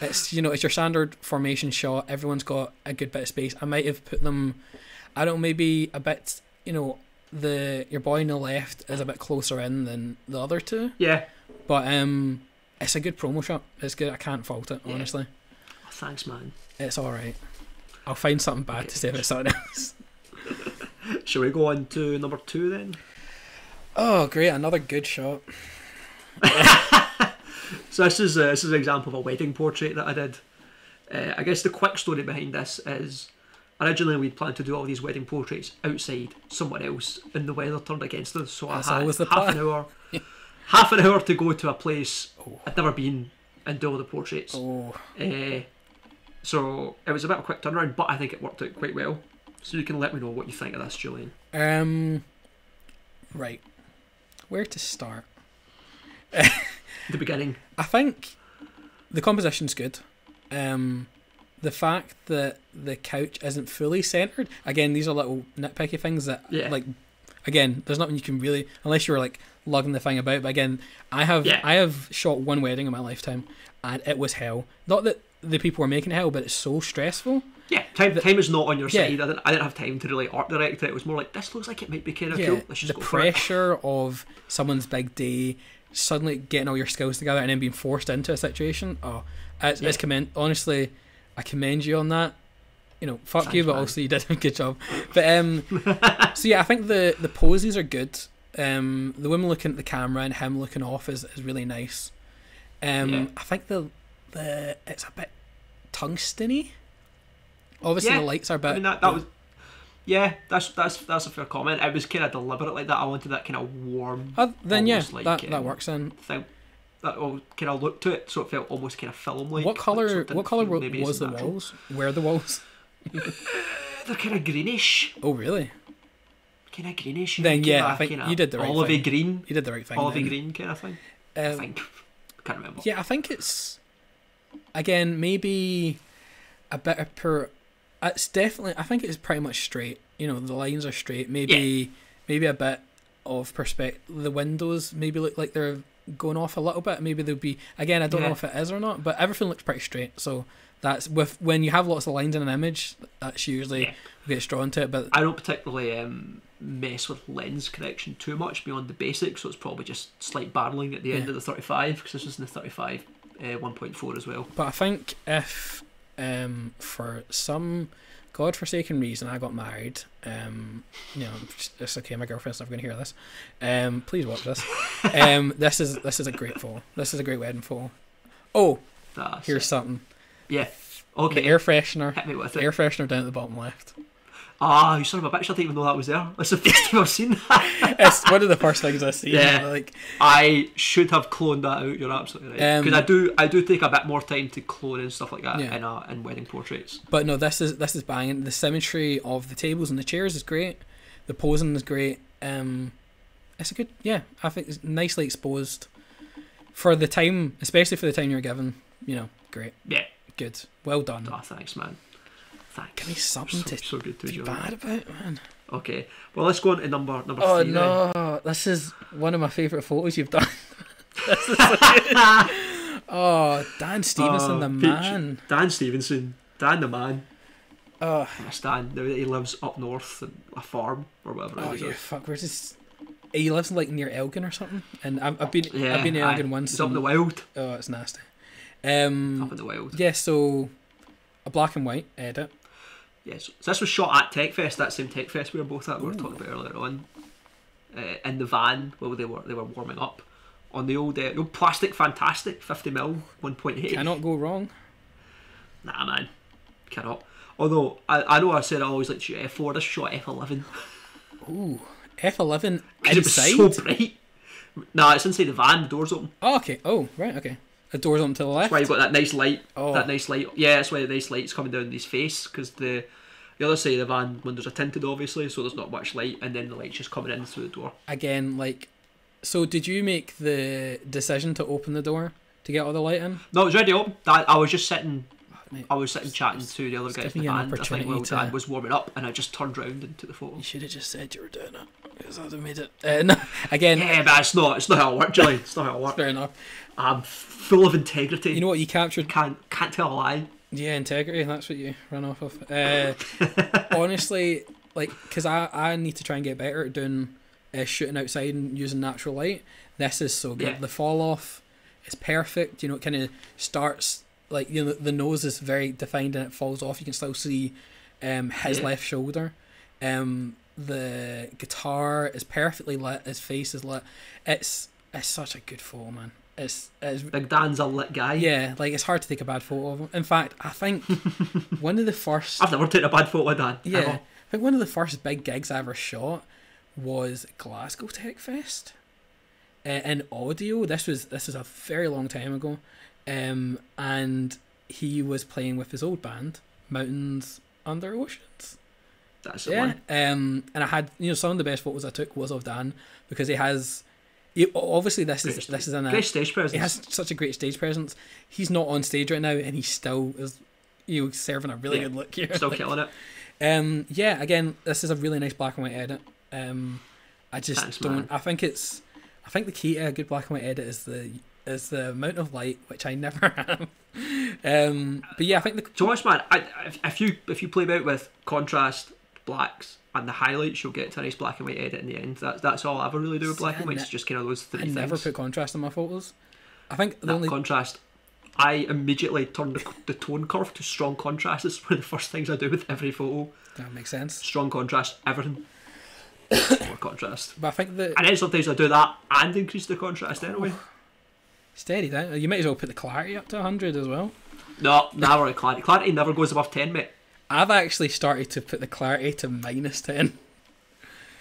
it's you know it's your standard formation shot. Everyone's got a good bit of space. I might have put them, I don't know, maybe a bit. You know, the your boy on the left is a bit closer in than the other two, Yeah. but um, it's a good promo shot. It's good. I can't fault it. Yeah. Honestly, Oh, thanks, man. it's all right. I'll find something bad to say about something else. Shall we go on to number two then? Oh, great! Another good shot. So this is uh, this is an example of a wedding portrait that I did. Uh, I guess the quick story behind this is originally we'd planned to do all these wedding portraits outside somewhere else, and the weather turned against us. So That's I had the half plan. an hour, half an hour to go to a place I'd never been and do all the portraits. Oh, Uh, so it was a bit of a quick turnaround, but I think it worked out quite well. So you can let me know what you think of this, Julian. um, right. Where to start? The beginning. I think the composition's good. Um, the fact that the couch isn't fully centered. Again, these are little nitpicky things that, Yeah. like, again, there's nothing you can really, unless you're like lugging the thing about. But again, I have Yeah. I have shot one wedding in my lifetime, and it was hell. Not that the people were making hell, but it's so stressful. Yeah, time time is not on your Yeah. side. I didn't, I didn't have time to really art direct it. It was more like this looks like it might be kind of yeah, cool. Let's just the go for it. pressure of someone's big day, suddenly getting all your skills together, and then being forced into a situation. Oh, it's, it's Yeah. commend. Honestly, I commend you on that. You know, fuck Thanks, you, but man. also you did a good job. But um, so yeah, I think the the poses are good. Um, the woman looking at the camera and him looking off is, is really nice. Um, Yeah. I think the the it's a bit tungsteny. Obviously, Yeah. the lights are a bit. I mean that, that was. Yeah, that's that's that's a fair comment. It was kind of deliberate like that. I wanted that kind of warm Uh, then yeah, like, that, that um, works then. thing, that all kind of look to it, so it felt almost kind of film like. what color? so what color was the natural. walls? Where are the walls? They're kind of greenish, Oh really? kind of greenish. Then, kinda- yeah, I think you did the right olivey thing. green, You did the right thing. olivey then. green kind of thing. I Um, think. Can't remember. Yeah, I think it's again maybe a bit of per. It's definitely. I think it's pretty much straight. You know, the lines are straight. Maybe maybe a bit of perspective. The windows maybe look like they're going off a little bit. Maybe there'll be again. I don't know if it is or not, but everything looks pretty straight. So that's with when you have lots of lines in an image. That's usually Yeah. gets drawn to it. But I don't particularly um, mess with lens correction too much beyond the basics, so it's probably just slight barreling at the end of the 35 because this is in the 35 uh, 1.4 as well. But I think if um, for some godforsaken reason I got married, um, you know, it's- okay. My girlfriend's never going to hear this. Um, please watch this. Um, this is this is a great fall. This is a great wedding fall. Oh, That's here's it. something. yeah. The Okay, air freshener. hit me with it. air freshener down at the bottom left. Ah, you son of a bitch! I didn't even know that was there. That's the first time I've seen that. It's one of the first things I see. Yeah. Like I should have cloned that out. You're absolutely right. Um, Because I do, I do take a bit more time to clone and stuff like that Yeah. in a, in wedding portraits. But no, this is this is banging. The symmetry of the tables and the chairs is great. The posing is great. Um, it's a good, yeah. I think it's nicely exposed for the time, especially for the time you're given. You know, great, Yeah. good, well done. Oh, thanks, man. Thanks. Give me something so, to so good to be you. bad about, man. Okay. Well, let's go on to number number Oh three. then. no, this is one of my favourite photos you've done. this is so good. Oh, Dan Stevenson, Oh, the Peach. man. Dan Stevenson, Dan the man. Oh, That's Dan. Now that he lives up north in a farm or whatever oh yeah, fuck. Where's this? He lives like near Elgin or something, and I've, I've been Yeah, I've been to aye. Elgin once. He's up in the wild. Oh, it's nasty. Um, Up in the wild. yeah, so a black and white edit. Yes. So this was shot at Techfest, that same Techfest we were both at. We were talking about earlier on. Uh, in the van, while they were they were warming up on the old, uh, old plastic fantastic 50 mil 1.8. Cannot go wrong. Nah, man, cannot. Although I, I know I said I always like to shoot F4. This shot F11 Ooh, F11 because it was inside. so bright. Nah, it's inside the van. The doors open. Oh, okay. Oh, right. Okay. The doors on to the left. That's why you've got that nice light. Oh. That nice light. Yeah, that's why the nice light's coming down his face because the the other side of the van windows are tinted, obviously, so there's not much light, and then the light's just coming in through the door. Again, like, so did you make the decision to open the door to get all the light in? No, it was already open. I, I was just sitting. mate, I was sitting chatting to the other guys in the you an band. I think to- Dad was warming up, and I just turned round and took the photo. You should have just said you were doing it. Because I'd have made it. Uh, no, again, Yeah, but it's not. It's not how it works, Julian. It's not how it works. fair enough. I'm full of integrity. You know what? You captured can't can't tell a lie. Yeah, integrity. That's what you run off of. Uh, honestly, like, because I, I need to try and get better at doing uh, shooting outside and using natural light. This is so good. Yeah. The fall off is perfect. You know, it kind of starts like you know the nose is very defined and it falls off. You can still see um, his Yeah. left shoulder. Um, the guitar is perfectly lit. His face is lit. It's it's such a good fall, man. It's it's Big Dan's a lit guy. yeah, like it's hard to take a bad photo of him. In fact, I think one of the first I've never taken a bad photo of Dan. yeah, ever. I think one of the first big gigs I ever shot was Glasgow Tech Fest. Uh, in audio, this was this was a very long time ago, um, and he was playing with his old band, Mountains Under Oceans. That's the Yeah, one. um, and I had you know some of the best photos I took was of Dan because he has, he, obviously this is Great this is an Great stage presence. he has such a great stage presence. He's not on stage right now, and he still is, you know, serving a really Yeah, good look here. Still Like, killing it. um, yeah, again, this is a really nice black and white edit. Um, I just Thanks, don't. man. I think it's. I think the key to a good black and white edit is the is the amount of light, which I never have. Um, but yeah, I think the So much, man. I, if, if you if you play about with contrast blacks and the highlights, you'll get to a nice black and white edit in the end. That's that's all I ever really do with black and white. It's just kind of those three I things. never put contrast in my photos. I think the that only contrast. I immediately turn the, the tone curve to strong contrast. It's one of the first things I do with every photo. that makes sense. Strong contrast, everything. More contrast. But I think the And then sometimes I do that and increase the contrast anyway. Oh, steady down. You might as well put the clarity up to hundred as well. No, never clarity. Clarity never goes above 10, mate. I've actually started to put the clarity to minus ten.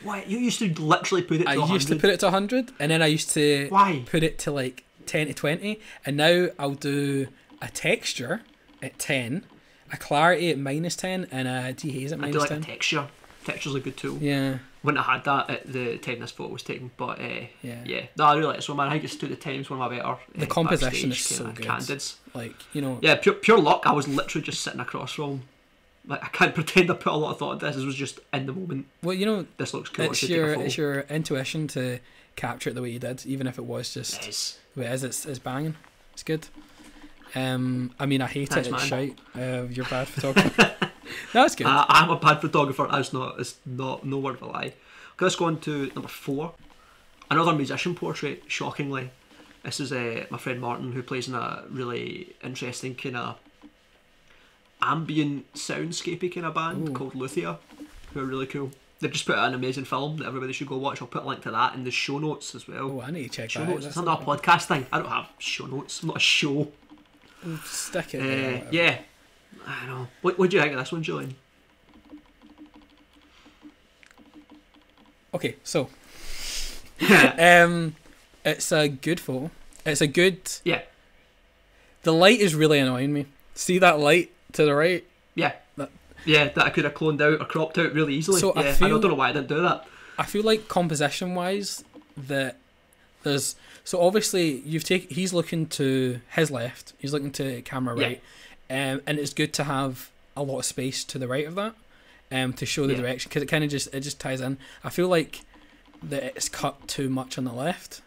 Why? You used to literally put it to I 100. used to put it to 100 and then I used to Why? put it to like 10 to 20 and now I'll do a texture at 10 a clarity at minus 10 and a dehaze at I do like 10 a texture. Texture's a good tool. yeah Wouldn't have had that at the time this photo was taken, but uh, Yeah. yeah. No, I really like one, man. I think it's two the times one of my better. The uh, composition is so good. Candids. like you know Yeah, pure, pure luck. I was literally just sitting across from. Like I can't pretend I put a lot of thought into this. This was just in the moment. well you know This looks cool. It's your take a photo. it's your intuition to capture it the way you did even if it was just Yes. the way it is it's, it's banging it's good um I mean I hate Thanks, it it's man. shite uh, you're bad photographer no it's good Uh, I'm a bad photographer. That's not. It's not. No word of a lie. Okay, let's go on to number four. Another musician portrait. Shockingly, this is uh, my friend Martin who plays in a really interesting kind of ambient soundscapey kind of band Ooh. called Luthia, who are really cool. They've just put out an amazing film that everybody should go watch. I'll put a link to that in the show notes as well. oh I need to check show that out. notes. It's not a podcast thing. I don't have show notes. I'm not a show. stick it Uh, there, yeah, I know. What What do you think of this one, Julian? Okay, so um, it's a good photo. It's a good. yeah, The light is really annoying me. See that light to the right? yeah, That- yeah. That I could have cloned out or cropped out really easily. So I yeah, I, feel- don't know why I didn't do that. I feel like composition wise, that there's so obviously you've taken. He's looking to his left. He's looking to camera Yeah. right, um, and it's good to have a lot of space to the right of that, um, to show the Yeah. direction because it kind of just it just ties in. I feel like that it's cut too much on the left.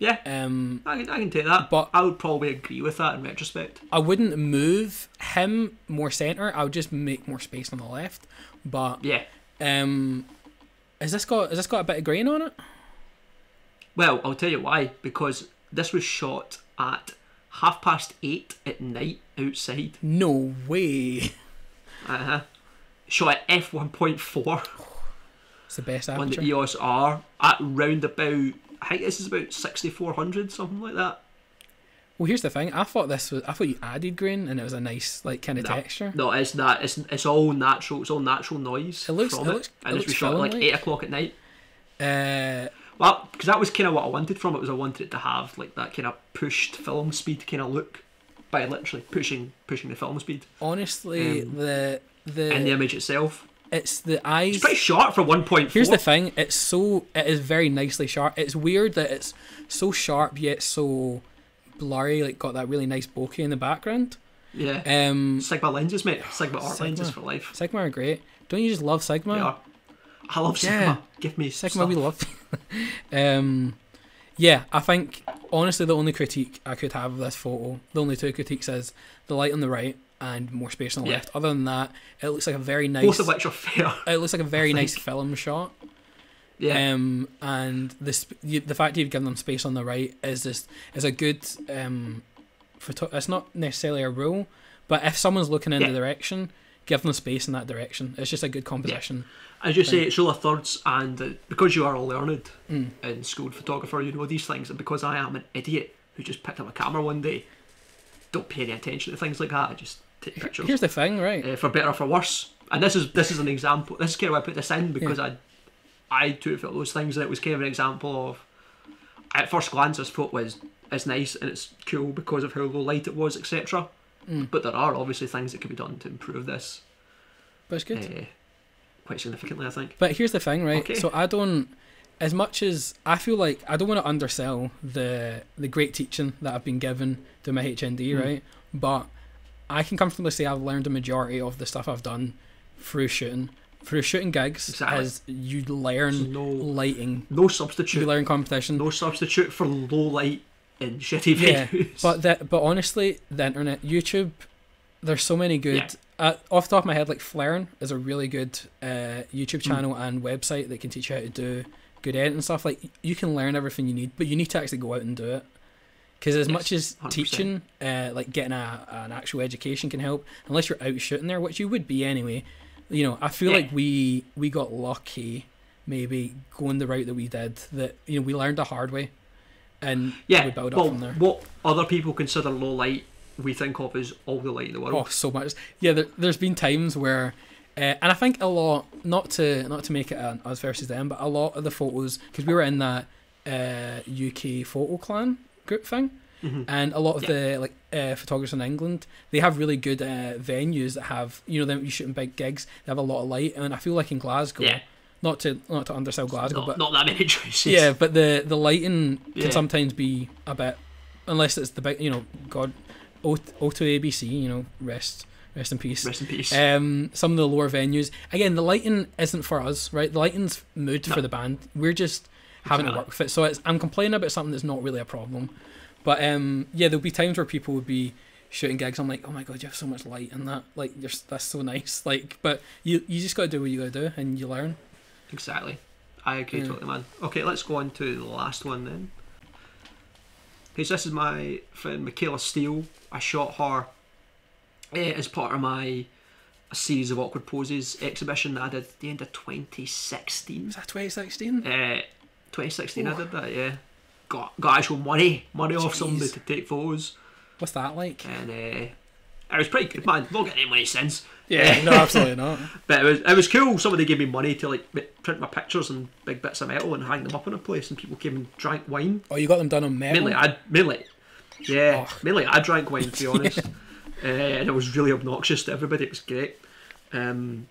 Yeah, Um, I can, I can take that. But- I would probably agree with that in retrospect. I wouldn't move him more center. I would just make more space on the left. But Yeah. um, has this got has this got a bit of grain on it? Well, I'll tell you why. Because this was shot at half past eight at night outside. No way. Uh huh. Shot at f one point four It's the best aperture. on the EOS R at round about. I think this is about sixty four hundred, something like that. Well, here's the thing. I thought this was. I thought you added grain, and it was a nice like kind of No. texture. No, it's not. It's it's all natural. It's all natural noise It looks- from it it, looks- and it looks shot at like film-like. eight o'clock at night. Uh, Well, because that was kind of what I wanted from it. Was I wanted it to have like that kind of pushed film speed kind of look by literally pushing pushing the film speed honestly, Um, the the and the image itself. It's the eyes. It's pretty short for one point. Here's the thing. It's so. It is very nicely sharp. It's weird that it's so sharp yet so blurry. Like got that really nice bokeh in the background. Yeah. Um, Sigma lenses, mate. Sigma art Sigma. lenses for life. Sigma are great. Don't you just love Sigma? Are. I love Sigma. Yeah. Give me Sigma, stuff. we love. um, yeah, I think honestly the only critique I could have of this photo, the only two critiques is the light on the right and more space on the Yeah. left. Other than that, it looks like a very nice. Both of which are fair. it looks like a very nice film shot. Yeah. Um, and you, the fact you've given them space on the right is just is a good um, photo. It's not necessarily a rule, but if someone's looking in Yeah. the direction, give them space in that direction. It's just a good composition. As you say, it's rule of thirds, and uh, because you are a learned Mm. and schooled photographer, you know these things, and because I am an idiot who just picked up a camera one day, don't pay any attention to things like that. I just take pictures. Here's the thing, right? uh, for better or for worse. And this is this is an example. This is kind of why I put this in because I I took for those things and it was kind of an example of at first glance I thought was it's nice and it's cool because of how low light it was, etc. Mm. But there are obviously things that could be done to improve this But it's good. uh, quite significantly. I think. But here's the thing, right? Okay. So I don't, as much as I feel like I don't want to undersell the the great teaching that I've been given to my HND, Mm. right? But I can comfortably say I've learned a majority of the stuff I've done through shooting, through shooting gigs, Exactly. as you learn no lighting, no substitute. you learn competition. No substitute for low light in shitty videos. Yeah. But that, but honestly, the internet, YouTube, there's so many good. Yeah. Uh, off the top of my head, like Phlearn is a really good uh, YouTube Mm. channel and website that can teach you how to do good editing and stuff. Like you can learn everything you need, but you need to actually go out and do it. Because as Yes, much as 100%. teaching, uh, like getting a, an actual education can help, unless you're out shooting there, which you would be anyway. You know, I feel Yeah. like we we got lucky, maybe going the route that we did. That you know we learned the hard way, and yeah, we build up from there. what other people consider low light, we think of as all the light in the world. Oh, so much. Yeah, there, there's been times where, uh, and I think a lot, not to not to make it an us versus them, but a lot of the photos because we were in that uh, UK photo clan group thing, Mhm. and a lot of Yeah. the like uh, photographers in England, they have really good uh, venues that have you know them you shooting big gigs. They have a lot of light, and I feel like in Glasgow, Yeah. not to not to undersell Glasgow, not, but not that many choices. yeah, but the the lighting Yeah. can sometimes be a bit, unless it's the big, you know, God, O- O2 ABC, you know, rest rest in peace. Rest in peace. Um, some of the lower venues. Again, the lighting isn't for us, right? The lighting's mood No. for the band. We're just having to work with it. So it's, I'm complaining about something that's not really a problem. But um, yeah, there'll be times where people would be shooting gigs. I'm like, oh my god, you have so much light and that. Like, you're, that's so nice. Like, but you you just gotta do what you gotta do, and you learn. Exactly. I agree Yeah. totally, man. Okay, let's go on to the last one then. Because this is my friend Michaela Steele. I shot her eh, as part of my a series of awkward poses exhibition that I did at the end of 2016. Was that 2016? Uh, 2016 I Oh. did that, yeah. Got got actual money, money off somebody to take photos, What's that like? and uh, it was pretty good, man. Not getting any money since. Yeah, no, absolutely not. But it was it was cool. Somebody gave me money to like print my pictures and big bits of metal and hang them up in a place, and people came and drank wine. Oh, you got them done on metal. Mainly, I mainly, yeah, Oh. mainly I drank wine to be honest, uh, and it was really obnoxious to everybody. It was great. Um,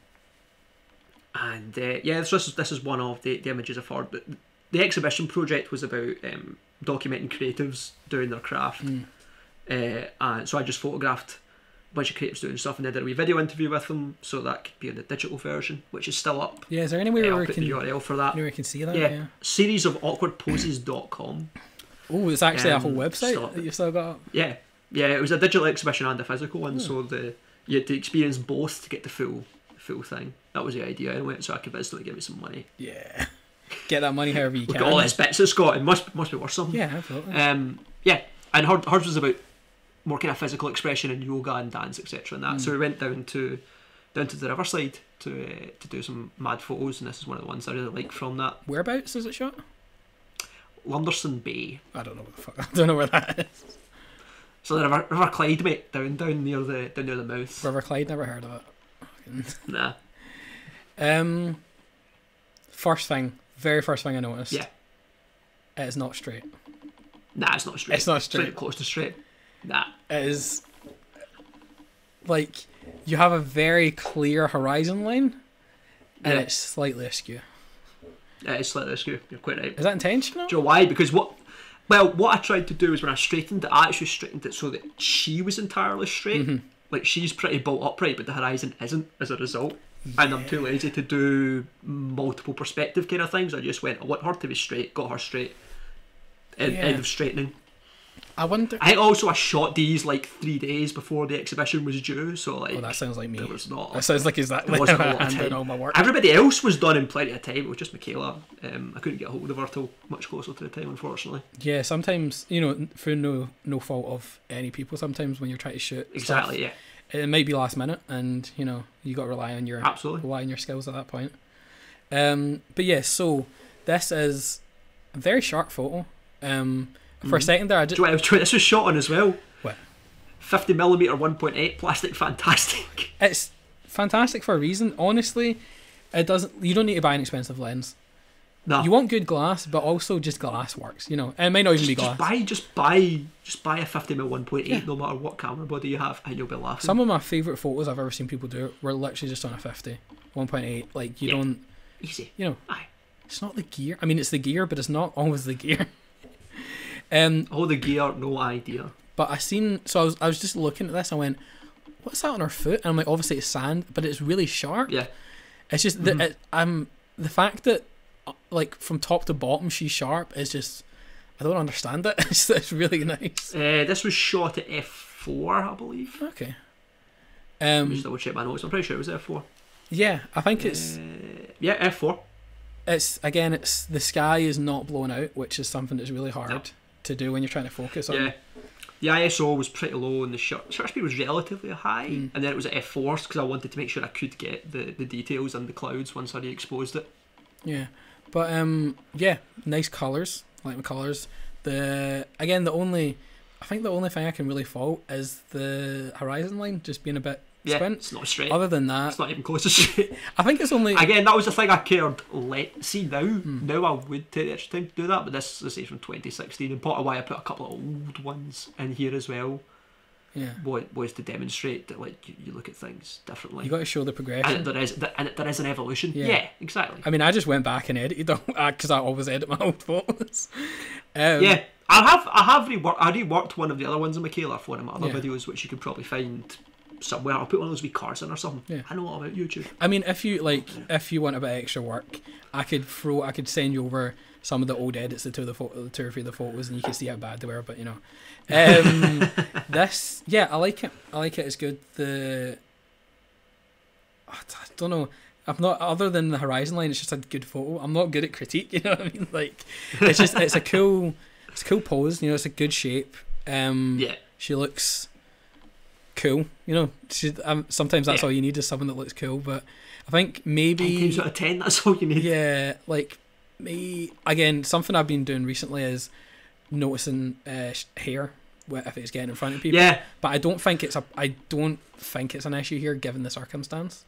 and uh, yeah, this is this is one of the, the images of her. But the exhibition project was about um, documenting creatives doing their craft. Mm. Uh, and so I just photographed a bunch of creatives doing stuff and then did a wee video interview with them, so that could be in the digital version, which is still up. Yeah, is there any way Uh, where we can, the URL for that. anywhere we can see that? Yeah. Yeah. Series of awkwardposes.com. Oh, it's actually a whole Um, website that you've still got. up? Yeah, yeah. It was a digital exhibition and a physical one, Hmm. so the you had to experience both to get the full full thing. That was the idea anyway. So I could basically give me some money. Yeah. Get that money however you Look can. at all this bits it's got. It must must be worth something. Yeah, absolutely. Um, yeah, and her, hers was about more kind of physical expression and yoga and dance, etc. And that. Mm. So we went down to down to the riverside to uh, to do some mad photos, and this is one of the ones I really like from that. Whereabouts is it shot? Lunderston Bay. I don't know what the fuck. I don't know where that is. So the River, River Clyde, mate, down down near the down near the mouth. River Clyde, never heard of it. Nah, Um, first thing, very first thing I noticed. Yeah. It's not straight. nah, it's not straight. It's not straight. It's close to straight. Nah. It is like you have a very clear horizon line, and Yeah. it's slightly askew. Yeah, it's slightly askew. You're quite right. Is that intentional? Do you know why? Because what? Well, what I tried to do is when I straightened it, I actually straightened it so that she was entirely straight. Mm-hmm. Like she's pretty built upright, but the horizon isn't as a result. And I'm too lazy to do multiple perspective kind of things. I just went, I want her to be straight, got her straight. End, Yeah. end of straightening. I wonder. I also I shot these like three days before the exhibition was due, so like Oh, that sounds like me. there was not. That sounds like exactly wasn't a lot of I'm doing time. all my work. Everybody else was done in plenty of time. It was just Michaela. Um, I couldn't get a hold of her till much closer to the time, unfortunately. Yeah, sometimes you know, through no no fault of any people. Sometimes when you're trying to shoot, stuff, Exactly. Yeah. It might be last minute, and you know you got to rely on your Absolutely. rely on your skills at that point. Um, but yeah, so this is a very sharp photo. Um, for a Mhm. second there, I just Do you do you know this was shot on as well? What? 50 millimeter 1.8 plastic, fantastic. it's fantastic for a reason. Honestly, it doesn't. You don't need to buy an expensive lens. No, You want good glass, but also just glass works. You know, and it might not even just, be just glass. buy, just buy, just buy a 50 mm 1.8, Yeah. no matter what camera body you have, and you'll be laughing. Some of my favorite photos I've ever seen people do were literally just on a 50, 1.8. Like you Yeah. don't, Easy. you know, Aye. it's not the gear. I mean, it's the gear, but it's not always the gear. um, All the gear, no idea. but I seen so I was I was just looking at this. I went, "What's that on her foot?" And I'm like, "Obviously it's sand, but it's really sharp." Yeah. It's just Mhm. that it, I'm the fact that like from top to bottom she's sharp It's just I don't understand it. It's, it's really nice. Uh, this was shot at f4, I believe. Okay. Um. just double check my notes. I'm pretty sure it was f4. Yeah, I think it's Uh, yeah, f4. it's again it's the sky is not blown out, which is something that's really hard No. to do when you're trying to focus on. Yeah. The ISO was pretty low and the shutter, shutter speed was relatively high. Mm. And then it was at f4 because I wanted to make sure I could get the, the details and the clouds once I re-exposed it. Yeah, but um, yeah, nice colors. Like the colors. The again, the only, I think the only thing I can really fault is the horizon line just being a bit Yeah, squint. it's not straight. Other than that, It's not even close to straight. I think it's only. Again, that was the thing I cared. Let see now. Hmm. Now I would take the extra time to do that, but this, this is from 2016, and part of why I put a couple of old ones in here as well yeah, was, was to demonstrate that like you, you look at things differently, you got to show the and progression. there is and there is an evolution. Yeah. Yeah, exactly. I mean, I just went back and edited them because I always edit my old photos. Um, yeah, I have I have reworked I reworked one of the other ones in Michaela for one of my other Yeah. videos, which you could probably find somewhere. I'll put one of those wee cards in or something. Yeah. I know all about YouTube. I mean, if you like, if you want a bit of extra work, I could throw, I could send you over some of the old edits to two of the photo, the two or three of the photos, and you can see how bad they were. But you know, um, this, yeah, I like it. I like it. It's good. The, I don't know. I'm not other than the horizon line. It's just a good photo. I'm not good at critique. You know what I mean? Like, it's just it's a cool, it's a cool pose. You know, it's a good shape. Um, Yeah, she looks cool. You know, she, um, sometimes that's Yeah. all you need is someone that looks cool. But I think ten maybe times out of ten, that's all you need. yeah, like me again. Something I've been doing recently is noticing uh, hair if it's getting in front of people. yeah. But I don't think it's a. I don't think it's an issue here given the circumstance.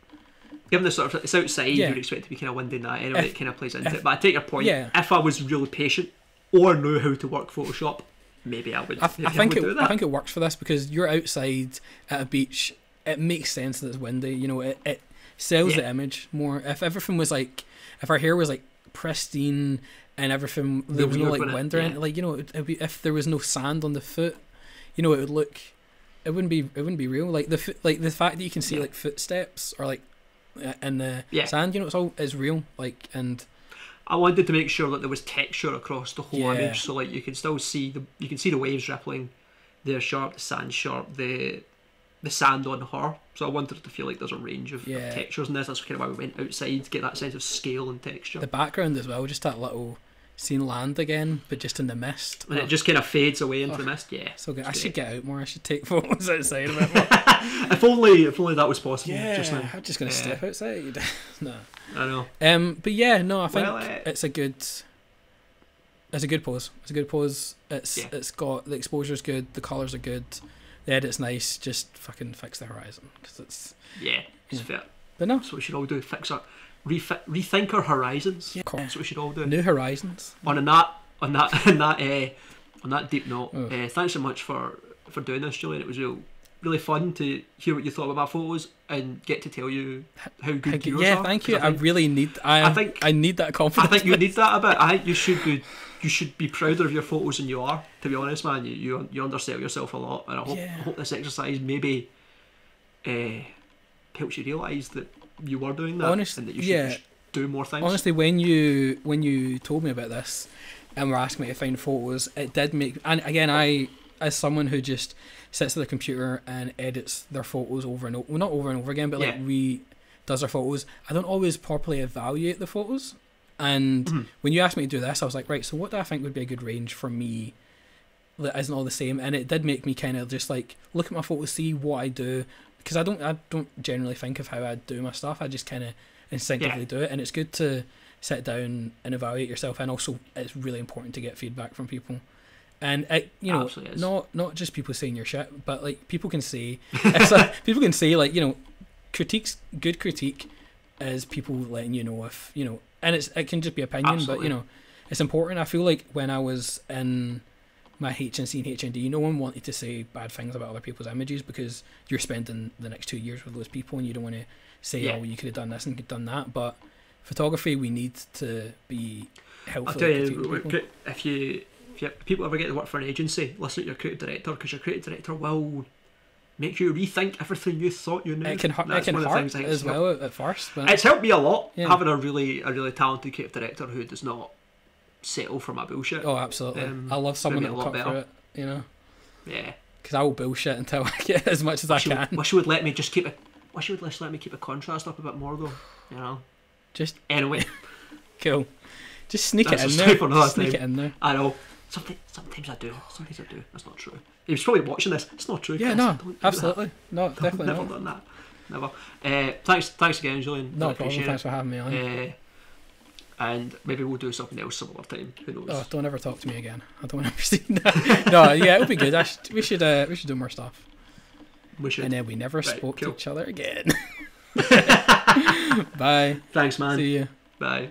Given the sort of it's outside, Yeah. you'd expect to be kind of windy night anyway. If- it kind of plays into if- it. But I take your point. Yeah. If I was really patient or knew how to work Photoshop, maybe I would. I, I think would it. I think it works for this because you're outside at a beach. It makes sense that it's windy. You know, it, it sells Yeah. the image more. If everything was like, if our hair was like pristine and everything, there was no like wind or anything. Like you know, it, be, if there was no sand on the foot, you know, it would look. It wouldn't be. It wouldn't be real. Like the foot, like the fact that you can see Yeah. like footsteps or like in the Yeah. sand. You know, it's all is real. Like and I wanted to make sure that there was texture across the whole Yeah. image, so like you can still see the you can see the waves rippling, they're sharp, the sand sharp, the the sand on her. So I wanted it to feel like there's a range of, Yeah. textures in this. That's kind of why we went outside to get that sense of scale and texture. the background as well. Just that little seeing land again, but just in the mist. and Oh. it just kind of fades away into Oh. the mist. Yeah. So good. I should get out more. I should take photos outside a bit more. if only if only that was possible. yeah, Just now. I'm just gonna Yeah. step outside. no. I know. Um, but yeah, no, I think Well, uh, it's a good. It's a good pose. It's a good pose. It's Yeah. it's got the exposure's good. The colors are good. The edit's nice. Just fucking fix the horizon because it's. Yeah, it's Yeah. fair. But no, That's what we should all do. Fix our refi- rethink our horizons. Yeah. That's what we should all do. new horizons. on that on that on that uh, on that deep note, Oh. uh, thanks so much for for doing this, Julian. It was real really fun to hear what you thought about my photos and get to tell you how good good- yours yeah, are. thank 'cause you. I I really need. I, I think- I need that confidence. I think you need that a bit. I think you should be you should be prouder of your photos than you are. To be honest, man, you you, you undersell yourself a lot, and I hope Yeah. I hope this exercise maybe uh, helps you realise that you were doing that Honest- and that you should yeah. do more things. Honestly, when you when you told me about this and were asking me to find photos, it did make. And again, I as someone who just sits at the computer and edits their photos over and over, well, not over and over again, but like Yeah. re does their photos. I don't always properly evaluate the photos. And Mhm. when you asked me to do this, I was like, right, so what do I think would be a good range for me that isn't all the same? And it did make me kind of just like look at my photos, see what I do, because I don't I don't generally think of how I do my stuff. I just kind of instinctively do it, and it's good to sit down and evaluate yourself. And also, it's really important to get feedback from people. And it, you know, not not just people saying your shit, but like people can say, it's like, people can say like you know, critiques. Good critique is people letting you know if you know, and it's it can just be opinion, but you know, it's important. I feel like when I was in my HNC and HND, no one wanted to say bad things about other people's images because you're spending the next two years with those people and you don't want to say, Yeah. oh, you could have done this and could have done that. But photography, we need to be helpful. I'll tell you, if you if you, people ever get to work for an agency, listen to your creative director because your creative director will make you rethink everything you thought you knew. it can hurt. It That's can one of the hurt things I as well at, first. But It's helped me a lot Yeah. having a really a really talented creative director who does not settle for my bullshit. oh, absolutely. um, I love someone that will cut through it. You know, Yeah, because I will bullshit until I get as much as I wish you, can. would, wish you would let me just keep it. Wish you would just let me keep the contrast up a bit more though. You know. Just Anyway, cool. Just sneak That's it in there. Just sneak time. it in there. I know. Something, sometimes I do. Sometimes I do. That's not true. He was probably watching this. It's not true. Yeah, Chris. no, Don't absolutely. No, definitely never not. done that. Never. Uh, thanks, thanks again, Julian. No Really problem. Thanks for having me it. on. Uh, and maybe we'll do something else some other time. Who knows? Oh, don't ever talk to me again. I don't want to see that. no, yeah, it'll be good. I should, we should uh, we should do more stuff. we should. And then we never Right, spoke cool. to each other again. Bye. Thanks, man. See you. Bye.